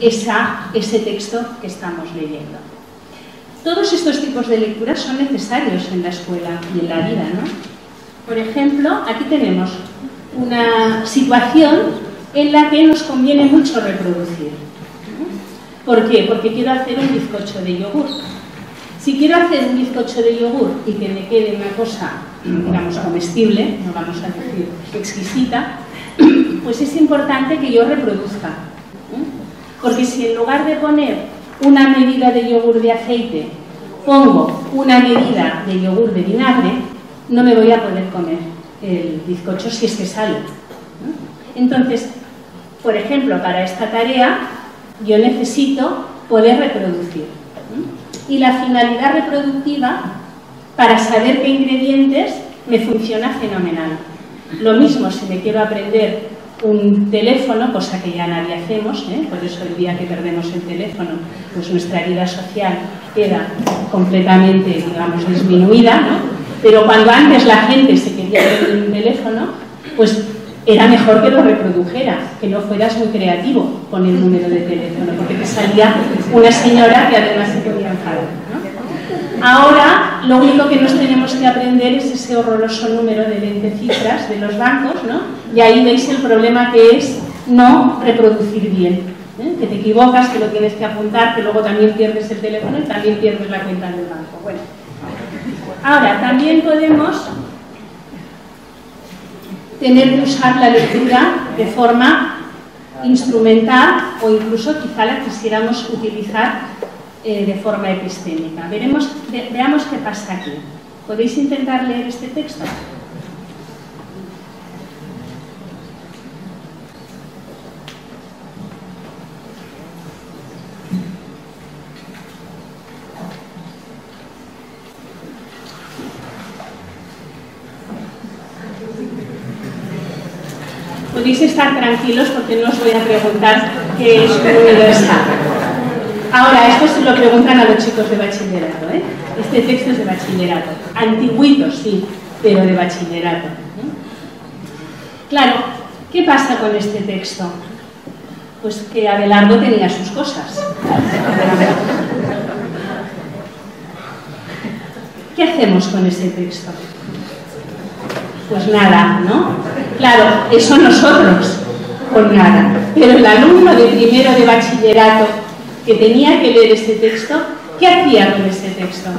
esa, ese texto que estamos leyendo. Todos estos tipos de lecturas son necesarios en la escuela y en la vida. ¿no? Por ejemplo, aquí tenemos una situación en la que nos conviene mucho reproducir. ¿Por qué? Porque quiero hacer un bizcocho de yogur. Si quiero hacer un bizcocho de yogur y que me quede una cosa, digamos, comestible, no vamos a decir exquisita, pues es importante que yo reproduzca. Porque si en lugar de poner una medida de yogur de aceite, pongo una medida de yogur de vinagre, no me voy a poder comer el bizcocho si es que sale. Entonces, por ejemplo, para esta tarea yo necesito poder reproducir. Y la finalidad reproductiva, para saber qué ingredientes, me funciona fenomenal. Lo mismo si me quiero aprender un teléfono, cosa que ya nadie hacemos, ¿eh? por eso el día que perdemos el teléfono, pues nuestra vida social queda completamente, digamos, disminuida, ¿no? Pero cuando antes la gente se quería ver un teléfono, pues era mejor que lo reprodujeras, que no fueras muy creativo con el número de teléfono, porque te salía una señora que además se podía enfadar. Ahora lo único que nos tenemos que aprender es ese horroroso número de 20 cifras de los bancos, ¿no? y ahí veis el problema que es no reproducir bien. ¿eh? Que te equivocas, que lo tienes que apuntar, que luego también pierdes el teléfono y también pierdes la cuenta del banco. Bueno, Ahora, también podemos tener que usar la lectura de forma instrumental o incluso quizá la quisiéramos utilizar eh, de forma epistémica. Veremos, veamos qué pasa aquí. ¿Podéis intentar leer este texto? podéis estar tranquilos porque no os voy a preguntar qué es un número Ahora, esto se lo preguntan a los chicos de bachillerato. ¿eh? Este texto es de bachillerato. Antiguito, sí, pero de bachillerato. ¿eh? Claro, ¿qué pasa con este texto? Pues que Abelardo tenía sus cosas. ¿Qué hacemos con ese texto? Pues nada, ¿no? Claro, eso nosotros, pues nada. Pero el alumno de primero de bachillerato que tenía que leer ese texto, ¿qué hacía con ese texto?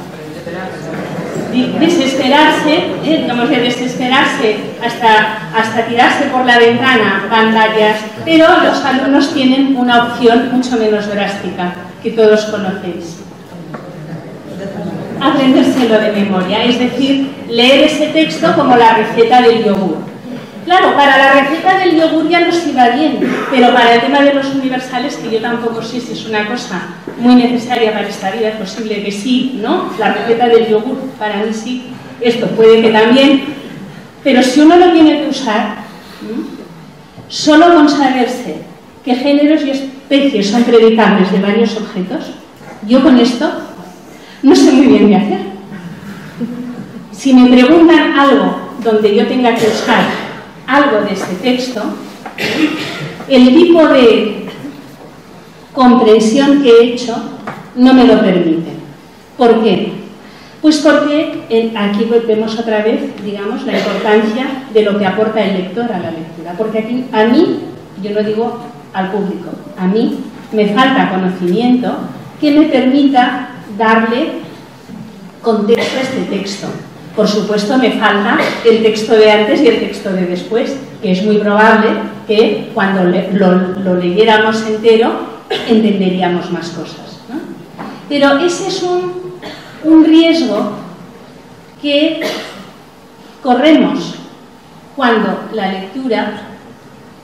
desesperarse, ¿eh? digamos de desesperarse hasta, hasta tirarse por la ventana, pantallas, pero los alumnos tienen una opción mucho menos drástica, que todos conocéis. Aprendérselo de memoria, es decir, leer ese texto como la receta del yogur. Claro, para la receta del yogur ya nos iba bien, pero para el tema de los universales, que yo tampoco sé si es una cosa muy necesaria para esta vida, es posible que sí, ¿no? La receta del yogur, para mí sí, esto puede que también, pero si uno lo tiene que usar, solo con saberse qué géneros y especies son predicables de varios objetos, yo con esto no sé muy bien qué hacer. Si me preguntan algo donde yo tenga que usar algo de este texto, el tipo de comprensión que he hecho no me lo permite. ¿Por qué? Pues porque aquí vemos otra vez, digamos, la importancia de lo que aporta el lector a la lectura. Porque aquí, a mí, yo lo digo al público, a mí me falta conocimiento que me permita darle contexto a este texto. Por supuesto, me falta el texto de antes y el texto de después, que es muy probable que cuando lo leyéramos entero entenderíamos más cosas. Pero ese es un riesgo que corremos cuando la lectura,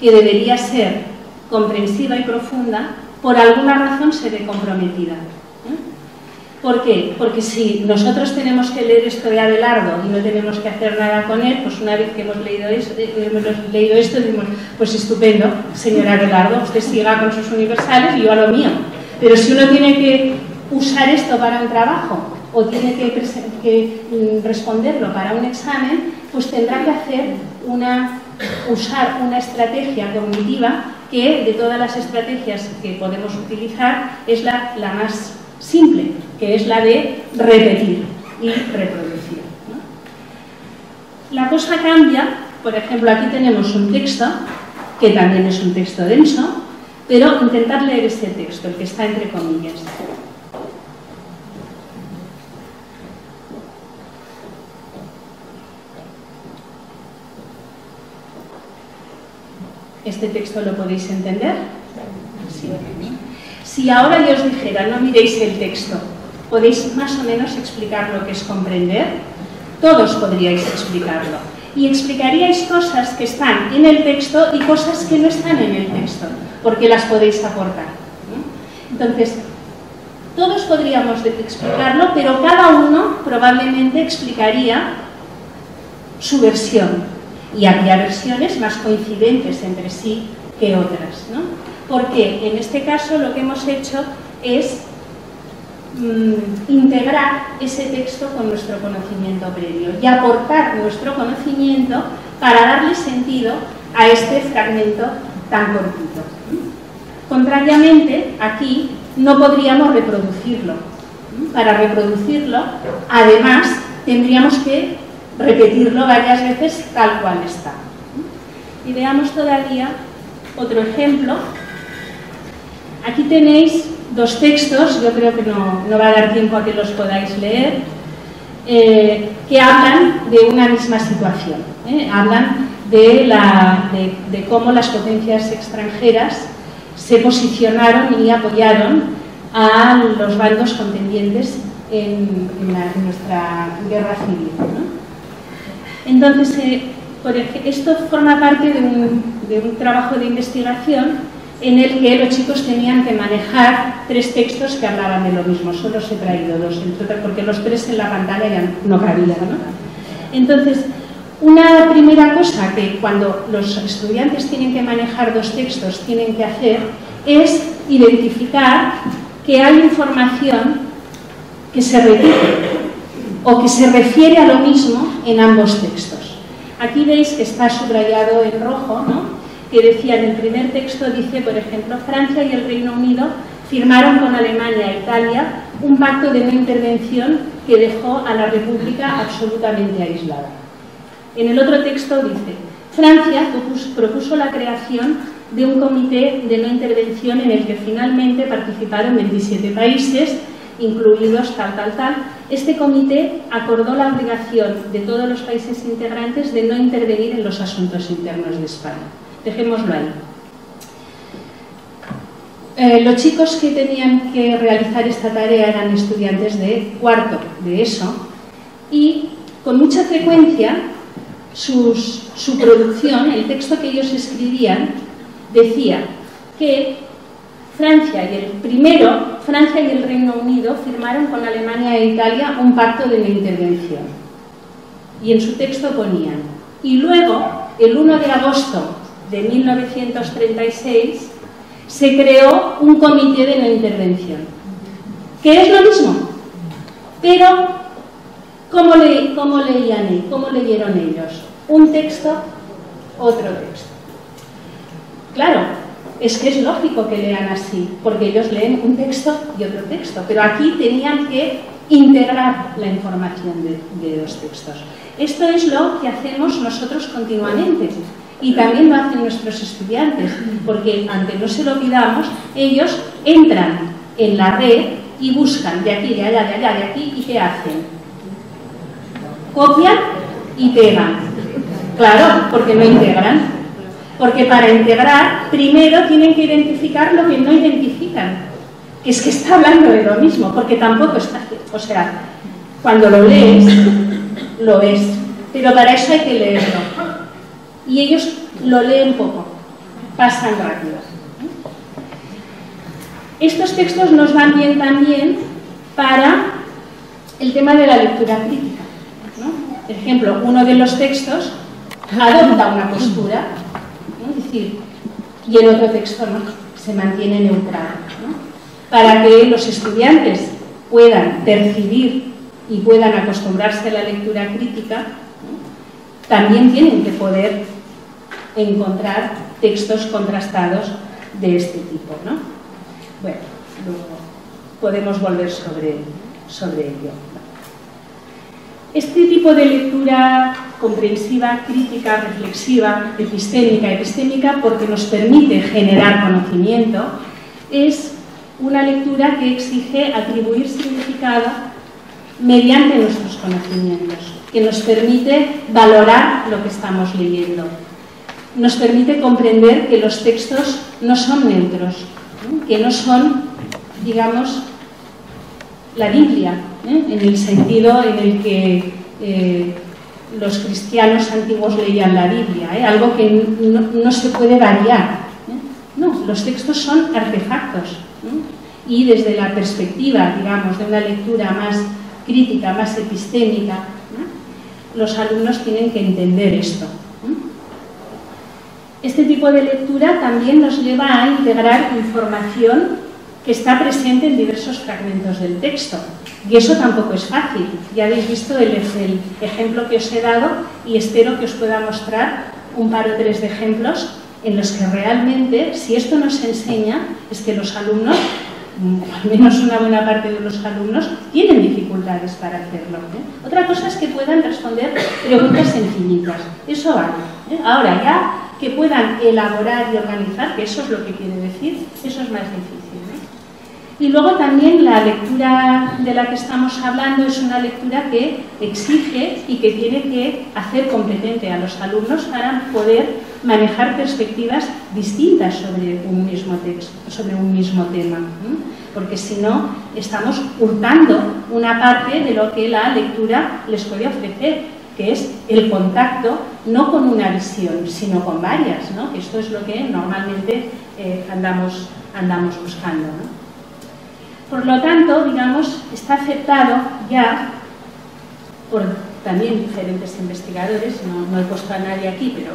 que debería ser comprensiva y profunda, por alguna razón se ve comprometida. ¿Por qué? Porque si nosotros tenemos que leer esto de Abelardo y no tenemos que hacer nada con él, pues una vez que hemos leído esto, eh, hemos leído esto decimos, pues estupendo, señor Abelardo, usted siga con sus universales y yo a lo mío. Pero si uno tiene que usar esto para un trabajo o tiene que, que mm, responderlo para un examen, pues tendrá que hacer una, usar una estrategia cognitiva que de todas las estrategias que podemos utilizar es la, la más simple, que es la de repetir y reproducir. La cosa cambia, por ejemplo, aquí tenemos un texto, que también es un texto denso, pero intentar leer este texto, el que está entre comillas. ¿Este texto lo podéis entender? Sí. Si ahora yo os dijera, no miréis el texto, ¿podéis más o menos explicar lo que es comprender? Todos podríais explicarlo. Y explicaríais cosas que están en el texto y cosas que no están en el texto, porque las podéis aportar. Entonces, todos podríamos explicarlo, pero cada uno probablemente explicaría su versión. Y habría versiones más coincidentes entre sí que otras. ¿no? Porque en este caso lo que hemos hecho es mm, integrar ese texto con nuestro conocimiento previo y aportar nuestro conocimiento para darle sentido a este fragmento tan cortito. Contrariamente, aquí no podríamos reproducirlo. Para reproducirlo, además, tendríamos que repetirlo varias veces tal cual está. Y veamos todavía otro ejemplo Aquí tenéis dos textos, yo creo que no, va a dar tiempo a que los podáis leer, eh, que hablan de una misma situación. ¿eh? Hablan de, cómo las potencias extranjeras se posicionaron y apoyaron a los bandos contendientes en, nuestra guerra civil. Entonces, eh, esto forma parte de un trabajo de investigación en el que los chicos tenían que manejar tres textos que hablaban de lo mismo. Solo os he traído dos, porque los tres en la pantalla ya no cabían. ¿no? Entonces, una primera cosa que cuando los estudiantes tienen que manejar dos textos tienen que hacer es identificar que hay información que se repite o que se refiere a lo mismo en ambos textos. Aquí veis que está subrayado en rojo, ¿no? Que decía en el primer texto, dice, por ejemplo, Francia y el Reino Unido firmaron con Alemania e Italia un pacto de no intervención que dejó a la República absolutamente aislada. En el otro texto dice, Francia propuso la creación de un comité de no intervención en el que finalmente participaron 27 países, incluidos tal, tal, tal. Este comité acordó la obligación de todos los países integrantes de no intervenir en los asuntos internos de España. Dejémoslo ahí. Eh, los chicos que tenían que realizar esta tarea eran estudiantes de cuarto de eso y con mucha frecuencia su producción, el texto que ellos escribían, decía que Francia y el primero, Francia y el Reino Unido firmaron con Alemania e Italia un pacto de no intervención. Y en su texto ponían, y luego, el 1 de agosto de 1936, se creó un comité de no intervención, que es lo mismo, pero ¿cómo, le, cómo leían, cómo leyeron ellos? Un texto, otro texto. Claro, es que es lógico que lean así, porque ellos leen un texto y otro texto, pero aquí tenían que integrar la información de, de los textos. Esto es lo que hacemos nosotros continuamente y también lo hacen nuestros estudiantes, porque aunque no se lo pidamos, ellos entran en la red y buscan de aquí, de allá, de allá, de aquí, ¿y qué hacen? Copian y pegan. Claro, porque no integran. Porque para integrar, primero tienen que identificar lo que no identifican. Que es que está hablando de lo mismo, porque tampoco está... O sea, cuando lo lees, lo ves. Pero para eso hay que leerlo y ellos lo leen poco, pasan rápido. Estos textos nos van bien también para el tema de la lectura crítica. Por ejemplo, uno de los textos adopta una postura, es decir, y el otro texto no, se mantiene neutral. Para que los estudiantes puedan percibir y puedan acostumbrarse a la lectura crítica, también tienen que poder encontrar textos contrastados de este tipo. ¿no? Bueno, luego podemos volver sobre, sobre ello. Este tipo de lectura comprensiva, crítica, reflexiva, epistémica, epistémica, porque nos permite generar conocimiento, es una lectura que exige atribuir significado mediante nuestros conocimientos, que nos permite valorar lo que estamos leyendo, nos permite comprender que los textos no son neutros, que no son, digamos, la Biblia, ¿eh? en el sentido en el que eh, los cristianos antiguos leían la Biblia, ¿eh? algo que no, se puede variar. No, los textos son artefactos y desde la perspectiva, digamos, de una lectura más crítica, más epistémica, los alumnos tienen que entender esto. Este tipo de lectura también nos lleva a integrar información que está presente en diversos fragmentos del texto. Y eso tampoco es fácil. Ya habéis visto el, ejemplo que os he dado y espero que os pueda mostrar un par o tres de ejemplos en los que realmente, si esto nos enseña, es que los alumnos, al menos una buena parte de los alumnos, tienen dificultades para hacerlo. ¿eh? Otra cosa es que puedan responder preguntas sencillitas. Eso vale. ¿eh? Ahora ya que puedan elaborar y organizar, que eso es lo que quiere decir, eso es más difícil. Y luego también la lectura de la que estamos hablando es una lectura que exige y que tiene que hacer competente a los alumnos para poder manejar perspectivas distintas sobre un mismo texto, sobre un mismo tema. Porque si no, estamos hurtando una parte de lo que la lectura les puede ofrecer que es el contacto no con una visión, sino con varias, ¿no? Esto es lo que normalmente eh, andamos, andamos buscando. Por lo tanto, digamos, está aceptado ya por también diferentes investigadores, no, no he puesto a nadie aquí, pero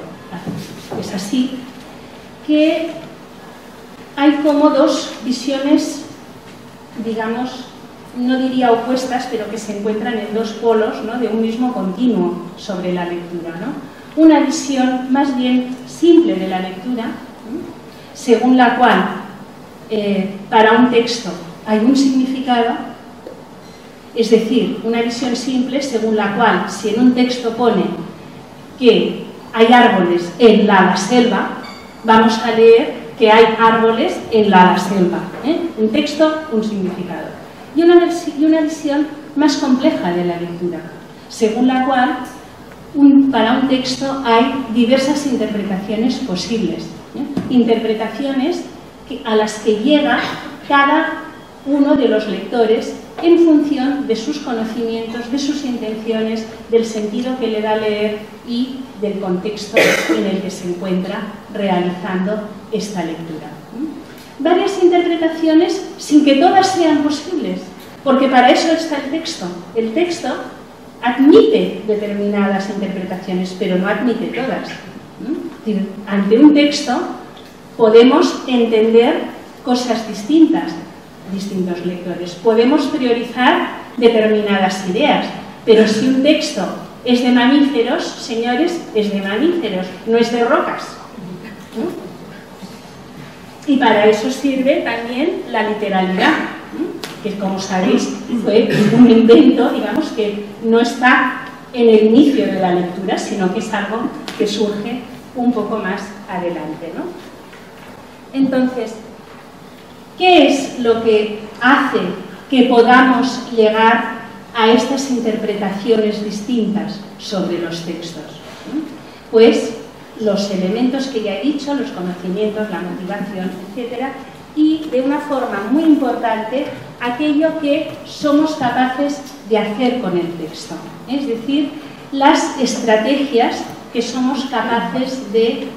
es así, que hay como dos visiones, digamos, no diría opuestas, pero que se encuentran en dos polos de un mismo continuo sobre la lectura. Una visión más bien simple de la lectura, según la cual eh, para un texto hay un significado, es decir, una visión simple según la cual si en un texto pone que hay árboles en la selva, vamos a leer que hay árboles en la selva. ¿eh? Un texto, un significado. Y una, visión más compleja de la lectura, según la cual para un texto hay diversas interpretaciones posibles. ¿eh? Interpretaciones a las que llega cada uno de los lectores en función de sus conocimientos, de sus intenciones, del sentido que le da leer y del contexto en el que se encuentra realizando esta lectura. Varias interpretaciones sin que todas sean posibles, porque para eso está el texto. El texto admite determinadas interpretaciones, pero no admite todas. Ante un texto podemos entender cosas distintas, distintos lectores. Podemos priorizar determinadas ideas, pero si un texto es de mamíferos, señores, es de mamíferos, no es de rocas. Y para eso sirve también la literalidad, que como sabéis fue un invento, digamos, que no está en el inicio de la lectura, sino que es algo que surge un poco más adelante. ¿no? Entonces, ¿qué es lo que hace que podamos llegar a estas interpretaciones distintas sobre los textos? Pues los elementos que ya he dicho, los conocimientos, la motivación, etcétera, y de una forma muy importante aquello que somos capaces de hacer con el texto, es decir, las estrategias que somos capaces de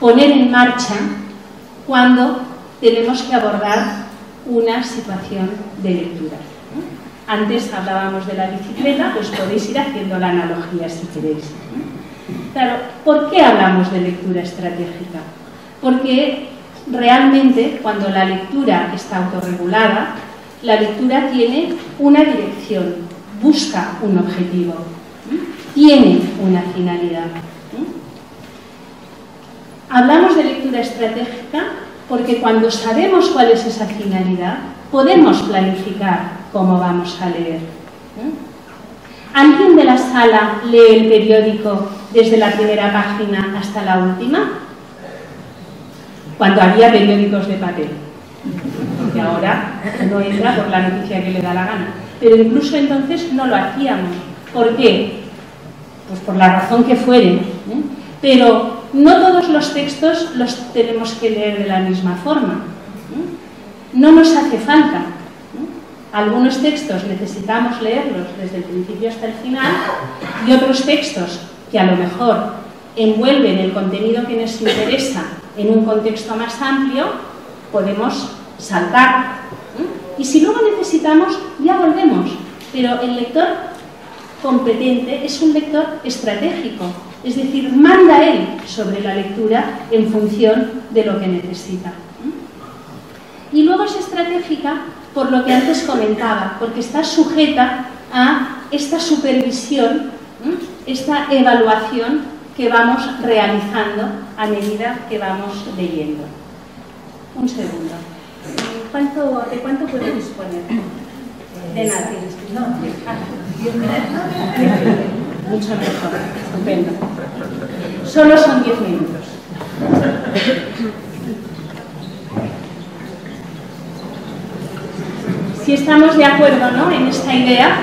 poner en marcha cuando tenemos que abordar una situación de lectura. Antes hablábamos de la bicicleta, pues podéis ir haciendo la analogía si queréis. Claro, ¿por qué hablamos de lectura estratégica? Porque realmente cuando la lectura está autorregulada, la lectura tiene una dirección, busca un objetivo, tiene una finalidad. Hablamos de lectura estratégica porque cuando sabemos cuál es esa finalidad, podemos planificar cómo vamos a leer. ¿Alguien de la sala lee el periódico desde la primera página hasta la última? cuando había periódicos de papel, porque ahora no entra por la noticia que le da la gana. Pero incluso entonces no lo hacíamos. ¿Por qué? Pues por la razón que fuere. ¿eh? Pero no todos los textos los tenemos que leer de la misma forma. ¿eh? No nos hace falta. ¿eh? Algunos textos necesitamos leerlos desde el principio hasta el final y otros textos que a lo mejor envuelven el contenido que nos interesa en un contexto más amplio, podemos saltar. Y si luego necesitamos, ya volvemos. Pero el lector competente es un lector estratégico, es decir, manda él sobre la lectura en función de lo que necesita. Y luego es estratégica por lo que antes comentaba, porque está sujeta a esta supervisión, esta evaluación que vamos realizando a medida que vamos leyendo. Un segundo. ¿Cuánto, ¿De cuánto puedo disponer? De nada. Mucho mejor. Estupendo. Solo son 10 minutos. Si estamos de acuerdo ¿no? en esta idea,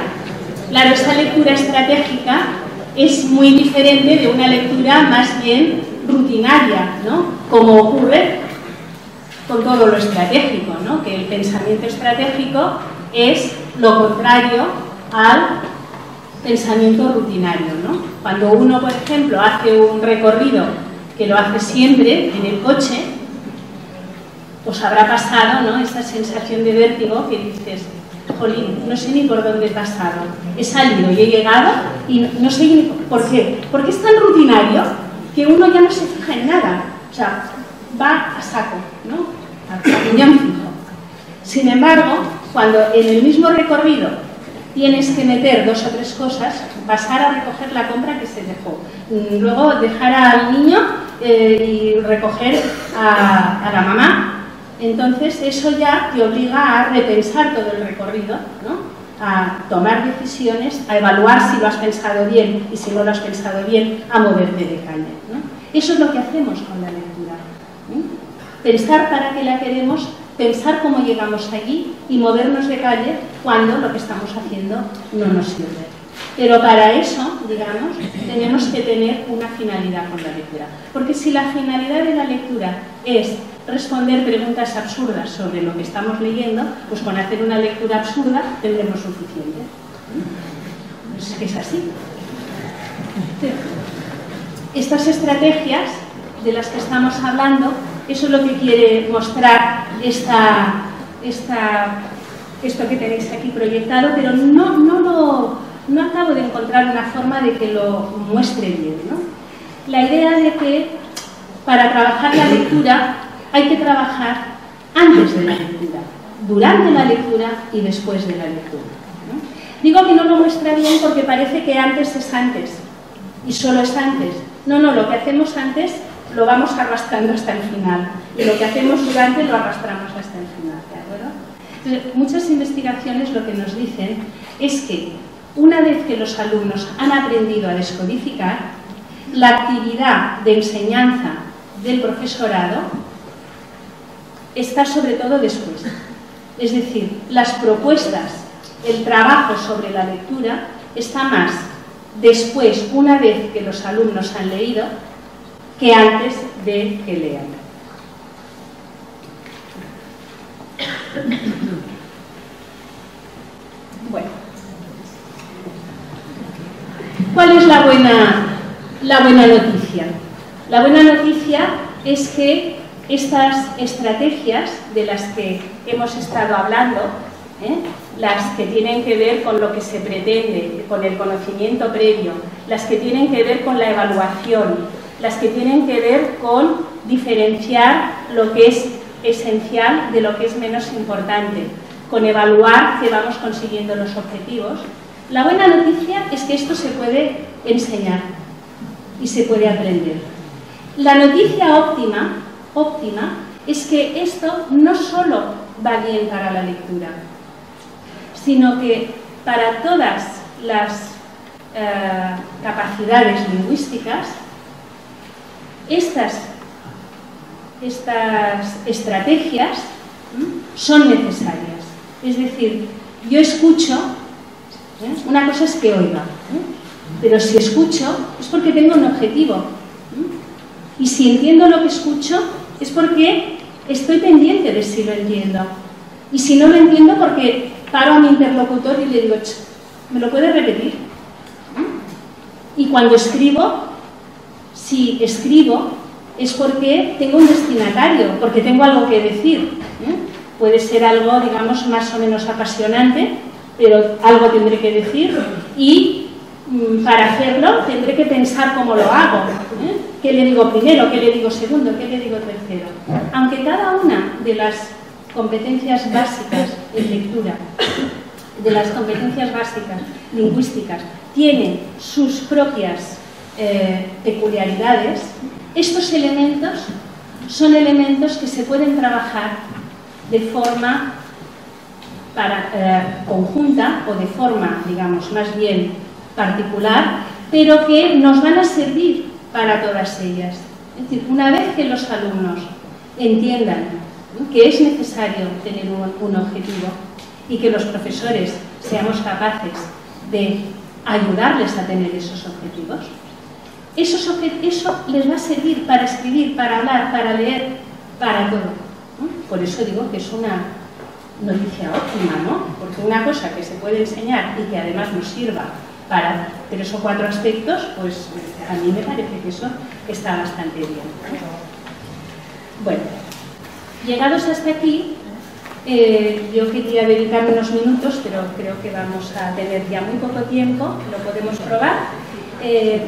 claro, esta lectura estratégica es muy diferente de una lectura más bien rutinaria, ¿no? Como ocurre con todo lo estratégico, ¿no? Que el pensamiento estratégico es lo contrario al pensamiento rutinario, ¿no? Cuando uno, por ejemplo, hace un recorrido que lo hace siempre en el coche, os habrá pasado, ¿no? Esa sensación de vértigo que dices, no sé ni por dónde he pasado. He salido y he llegado y no sé ni por qué. Porque es tan rutinario que uno ya no se fija en nada. O sea, va a saco, ¿no? A piñón fijo. Sin embargo, cuando en el mismo recorrido tienes que meter dos o tres cosas, pasar a recoger la compra que se dejó, luego dejar al niño eh, y recoger a la mamá, entonces eso ya te obliga a repensar todo el recorrido, a tomar decisiones, a evaluar si lo has pensado bien y si no lo has pensado bien, a moverte de calle. Eso es lo que hacemos con la lectura. Pensar para qué la queremos, pensar cómo llegamos allí y movernos de calle cuando lo que estamos haciendo no nos sirve. Pero para eso, digamos, tenemos que tener una finalidad con la lectura. Porque si la finalidad de la lectura es responder preguntas absurdas sobre lo que estamos leyendo, pues con hacer una lectura absurda tendremos suficiente. Es es así. Estas estrategias de las que estamos hablando, eso es lo que quiere mostrar esta, esta, esto que tenéis aquí proyectado, pero no, no, lo, no acabo de encontrar una forma de que lo muestre bien. La idea de que para trabajar la lectura hay que trabajar antes de la lectura, durante la lectura y después de la lectura. Digo que no lo muestra bien porque parece que antes es antes y solo es antes. No, no, lo que hacemos antes lo vamos arrastrando hasta el final y lo que hacemos durante lo arrastramos hasta el final. ¿de acuerdo? muchas investigaciones lo que nos dicen es que una vez que los alumnos han aprendido a descodificar, la actividad de enseñanza del profesorado está sobre todo después. Es decir, las propuestas, el trabajo sobre la lectura está más después, una vez que los alumnos han leído, que antes de que lean. Bueno, ¿cuál es la buena, la buena noticia? La buena noticia es que estas estrategias de las que hemos estado hablando, ¿eh? las que tienen que ver con lo que se pretende, con el conocimiento previo, las que tienen que ver con la evaluación, las que tienen que ver con diferenciar lo que es esencial de lo que es menos importante, con evaluar que vamos consiguiendo los objetivos. La buena noticia es que esto se puede enseñar y se puede aprender. La noticia óptima óptima es que esto no solo va bien para la lectura, sino que para todas las eh, capacidades lingüísticas, estas, estrategias son necesarias. Es decir, yo escucho, ¿eh? una cosa es que oiga, ¿eh? pero si escucho es porque tengo un objetivo. Y si entiendo lo que escucho, es porque estoy pendiente de si lo entiendo. Y si no lo entiendo, porque paro a mi interlocutor y le digo, ¿me lo puedes repetir? Y cuando escribo, si escribo, es porque tengo un destinatario, porque tengo algo que decir. Puede ser algo, digamos, más o menos apasionante, pero algo tendré que decir y mm, para hacerlo tendré que pensar cómo lo hago. ¿Qué le digo primero? ¿Qué le digo segundo? ¿Qué le digo tercero? Aunque cada una de las competencias básicas en lectura, de las competencias básicas lingüísticas, tiene sus propias eh, peculiaridades, estos elementos son elementos que se pueden trabajar de forma eh, conjunta o de forma, digamos, más bien particular, pero que nos van a servir para todas ellas. Es decir, una vez que los alumnos entiendan que es necesario tener un, objetivo y que los profesores seamos capaces de ayudarles a tener esos objetivos, eso les va a servir para escribir, para hablar, para leer, para todo. Por eso digo que es una noticia óptima, ¿no? Porque una cosa que se puede enseñar y que además nos sirva para tres o cuatro aspectos, pues a mí me parece que eso está bastante bien. Bueno, llegados hasta aquí, eh, yo quería dedicar unos minutos, pero creo que vamos a tener ya muy poco tiempo, lo podemos probar, eh,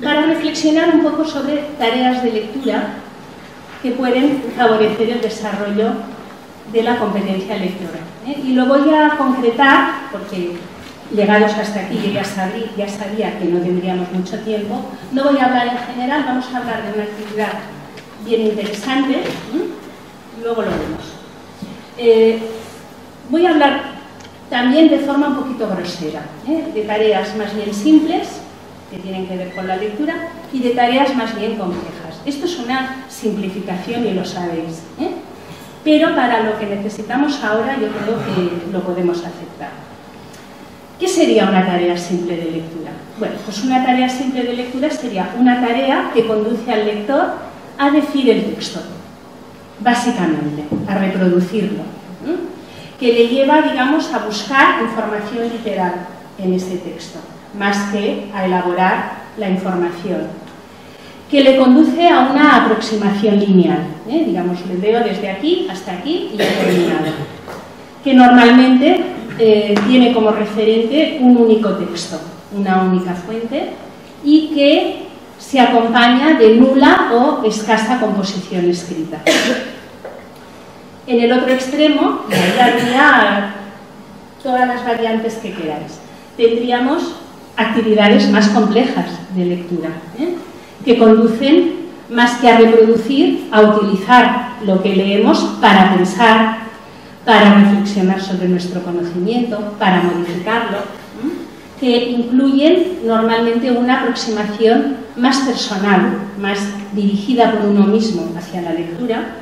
para reflexionar un poco sobre tareas de lectura que pueden favorecer el desarrollo de la competencia lectora. ¿eh? Y lo voy a concretar, porque llegados hasta aquí yo ya, ya sabía que no tendríamos mucho tiempo. No voy a hablar en general, vamos a hablar de una actividad bien interesante luego lo vemos. Eh, voy a hablar también de forma un poquito grosera, ¿eh? de tareas más bien simples, que tienen que ver con la lectura, y de tareas más bien complejas. Esto es una simplificación y lo sabéis, ¿eh? pero para lo que necesitamos ahora yo creo que lo podemos aceptar. ¿Qué sería una tarea simple de lectura? Bueno, pues una tarea simple de lectura sería una tarea que conduce al lector a decir el texto, básicamente, a reproducirlo, que le lleva, digamos, a buscar información literal en ese texto, más que a elaborar la información, que le conduce a una aproximación lineal, ¿eh? digamos, le veo desde aquí hasta aquí y he terminado, que normalmente eh, tiene como referente un único texto, una única fuente, y que se acompaña de nula o escasa composición escrita. En el otro extremo, ahí todas las variantes que queráis, tendríamos actividades más complejas de lectura, ¿eh? que conducen más que a reproducir, a utilizar lo que leemos para pensar, para reflexionar sobre nuestro conocimiento, para modificarlo, que incluyen normalmente una aproximación más personal, más dirigida por uno mismo hacia la lectura,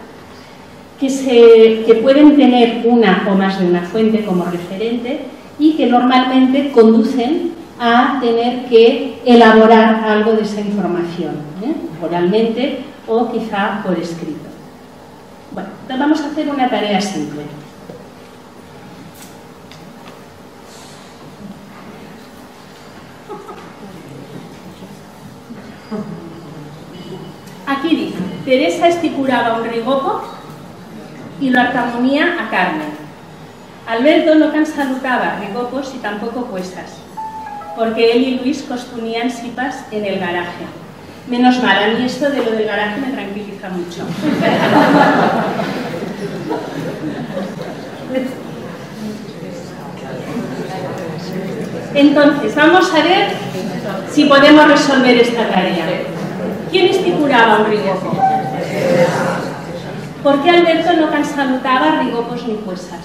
que, pueden tener una o más de una fuente como referente y que normalmente conducen a tener que elaborar algo de esa información, ¿eh? oralmente o quizá por escrito. Bueno, vamos a hacer una tarea simple. Aquí dice, Teresa estipulaba un rigopo y lo arcamonía a Carmen. Alberto no cansalutaba rigopos y tampoco puestas, porque él y Luis costunían sipas en el garaje. Menos mal, a mí esto de lo del garaje me tranquiliza mucho. Entonces, vamos a ver si podemos resolver esta tarea. ¿Quién estipulaba un rigopo? ¿Por qué Alberto no cansalutaba rigopos ni puesas?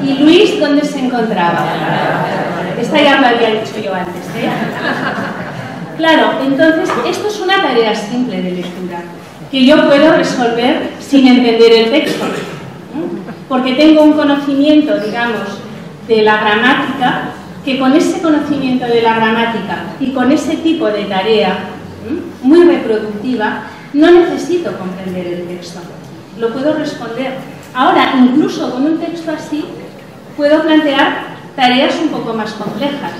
¿Y Luis dónde se encontraba? Esta ya lo había dicho yo antes. ¿eh? Claro, entonces esto es una tarea simple de lectura que yo puedo resolver sin entender el texto. Porque tengo un conocimiento, digamos, de la gramática, que con ese conocimiento de la gramática y con ese tipo de tarea muy reproductiva, no necesito comprender el texto. Lo puedo responder. Ahora, incluso con un texto así, puedo plantear tareas un poco más complejas.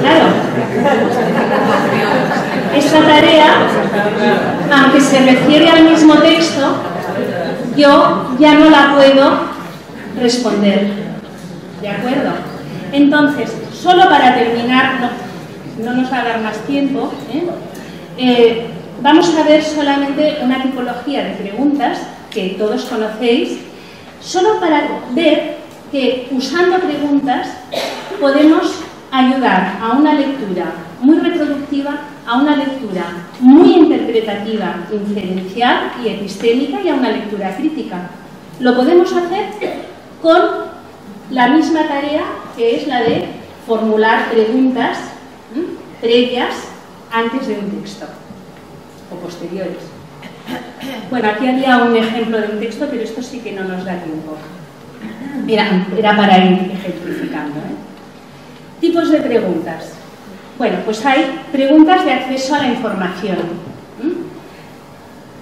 Claro. Esta tarea, aunque se refiere al mismo texto, yo ya no la puedo responder. ¿De acuerdo? Entonces, solo para terminar, no, nos va a dar más tiempo, ¿eh? Eh, vamos a ver solamente una tipología de preguntas que todos conocéis, solo para ver que usando preguntas podemos ayudar a una lectura muy reproductiva, a una lectura muy interpretativa, inferencial y epistémica y a una lectura crítica. Lo podemos hacer con la misma tarea que es la de formular preguntas previas antes de un texto o posteriores. Bueno, aquí había un ejemplo de un texto, pero esto sí que no nos da tiempo. Era, era para ir ejemplificando. ¿eh? Tipos de preguntas. Bueno, pues hay preguntas de acceso a la información.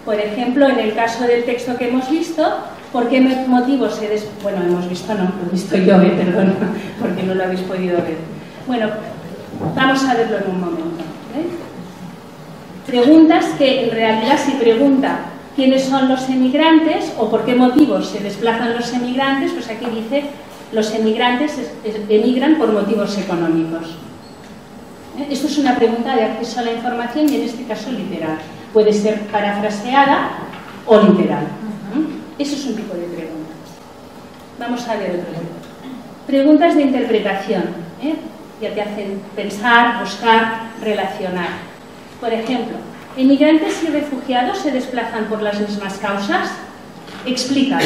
Por ejemplo, en el caso del texto que hemos visto, ¿por qué motivos se des... Bueno, hemos visto, no, lo he visto yo, ¿eh? perdón, porque no lo habéis podido ver. Bueno, vamos a verlo en un momento. ¿eh? Preguntas que en realidad si pregunta quiénes son los emigrantes o por qué motivos se desplazan los emigrantes, pues aquí dice los emigrantes emigran por motivos económicos. ¿Eh? Esto es una pregunta de acceso a la información y en este caso literal. Puede ser parafraseada o literal. Eso es un tipo de pregunta. Vamos a ver otro. preguntas de interpretación. ¿eh? Ya te hacen pensar, buscar, relacionar. Por ejemplo, ¿emigrantes y refugiados se desplazan por las mismas causas? Explícalo.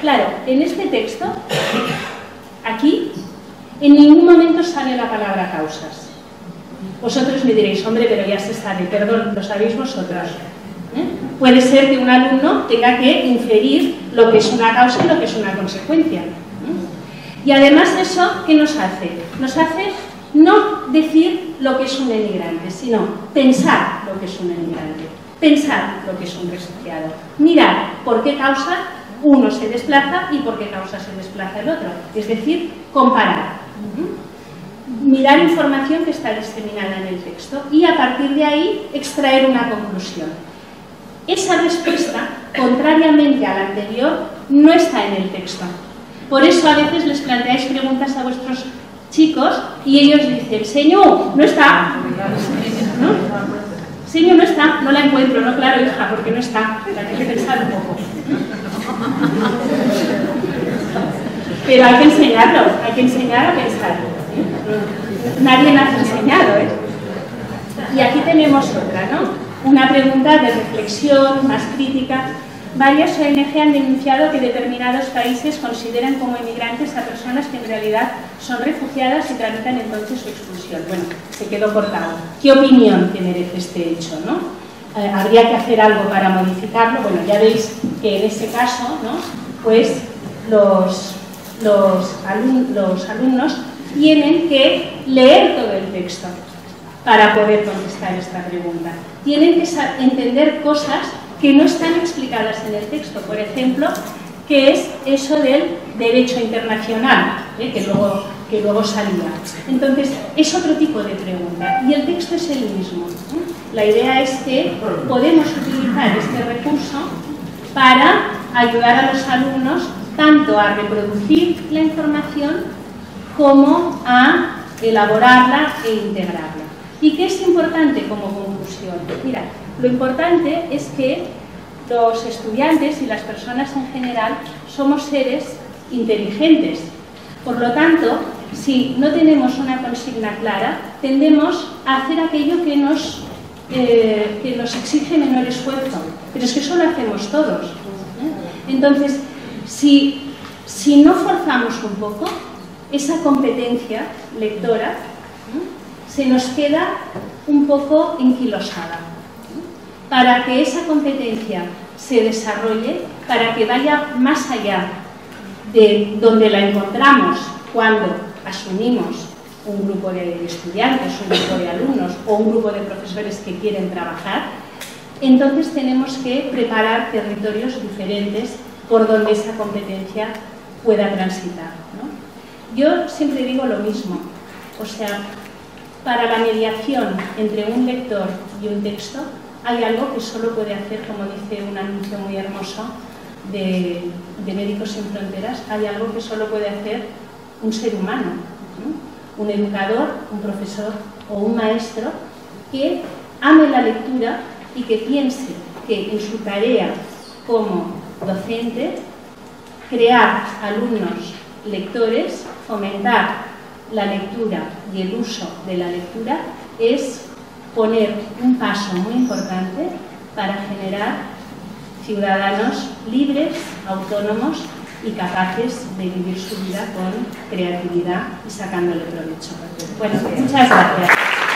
Claro, en este texto, aquí, en ningún momento sale la palabra causas. Vosotros me diréis, hombre, pero ya se sabe, perdón, lo sabéis vosotros. ¿Eh? Puede ser que un alumno tenga que inferir lo que es una causa y lo que es una consecuencia. ¿eh? Y además eso, ¿qué nos hace? Nos hace no decir lo que es un emigrante, sino pensar lo que es un emigrante, pensar lo que es un refugiado, mirar por qué causa uno se desplaza y por qué causa se desplaza el otro, es decir, comparar. Mirar información que está diseminada en el texto y a partir de ahí extraer una conclusión. Esa respuesta, contrariamente a la anterior, no está en el texto. Por eso a veces les planteáis preguntas a vuestros chicos y ellos dicen, Señor, no está. Señor, no está, no la encuentro, no, claro, hija, porque no está. La que pensar un poco. Pero hay que enseñarlo, hay que enseñar a pensar. Nadie nos ha enseñado, ¿eh? Y aquí tenemos otra, ¿no? Una pregunta de reflexión más crítica. Varias ONG han denunciado que determinados países consideran como inmigrantes a personas que en realidad son refugiadas y tramitan entonces su expulsión. Bueno, se quedó cortado. ¿Qué opinión te merece este hecho? ¿no? Eh, ¿Habría que hacer algo para modificarlo? Bueno, ya veis que en ese caso, ¿no? pues los, los, los alumnos tienen que leer todo el texto para poder contestar esta pregunta. Tienen que entender cosas que no están explicadas en el texto. Por ejemplo, ¿qué es eso del derecho internacional? ¿eh? que, luego, que luego salía. Entonces, es otro tipo de pregunta. Y el texto es el mismo. ¿eh? La idea es que podemos utilizar este recurso para ayudar a los alumnos tanto a reproducir la información como a elaborarla e integrarla. ¿Y qué es importante como conclusión? Mira, lo importante es que los estudiantes y las personas en general somos seres inteligentes. Por lo tanto, si no tenemos una consigna clara, tendemos a hacer aquello que nos, eh, que nos exige menor esfuerzo. Pero es que eso lo hacemos todos. Entonces, si, si no forzamos un poco esa competencia lectora, se nos queda un poco enquilosada. Para que esa competencia se desarrolle, para que vaya más allá de donde la encontramos cuando asumimos un grupo de estudiantes, un grupo de alumnos o un grupo de profesores que quieren trabajar, entonces tenemos que preparar territorios diferentes por donde esa competencia pueda transitar. Yo siempre digo lo mismo, o sea, para la mediación entre un lector y un texto hay algo que solo puede hacer, como dice un anuncio muy hermoso de, Médicos Sin Fronteras, hay algo que solo puede hacer un ser humano, un educador, un profesor o un maestro que ame la lectura y que piense que en su tarea como docente, crear alumnos lectores, fomentar la lectura y el uso de la lectura es poner un paso muy importante para generar ciudadanos libres, autónomos y capaces de vivir su vida con creatividad y sacándole provecho. Bueno, muchas gracias.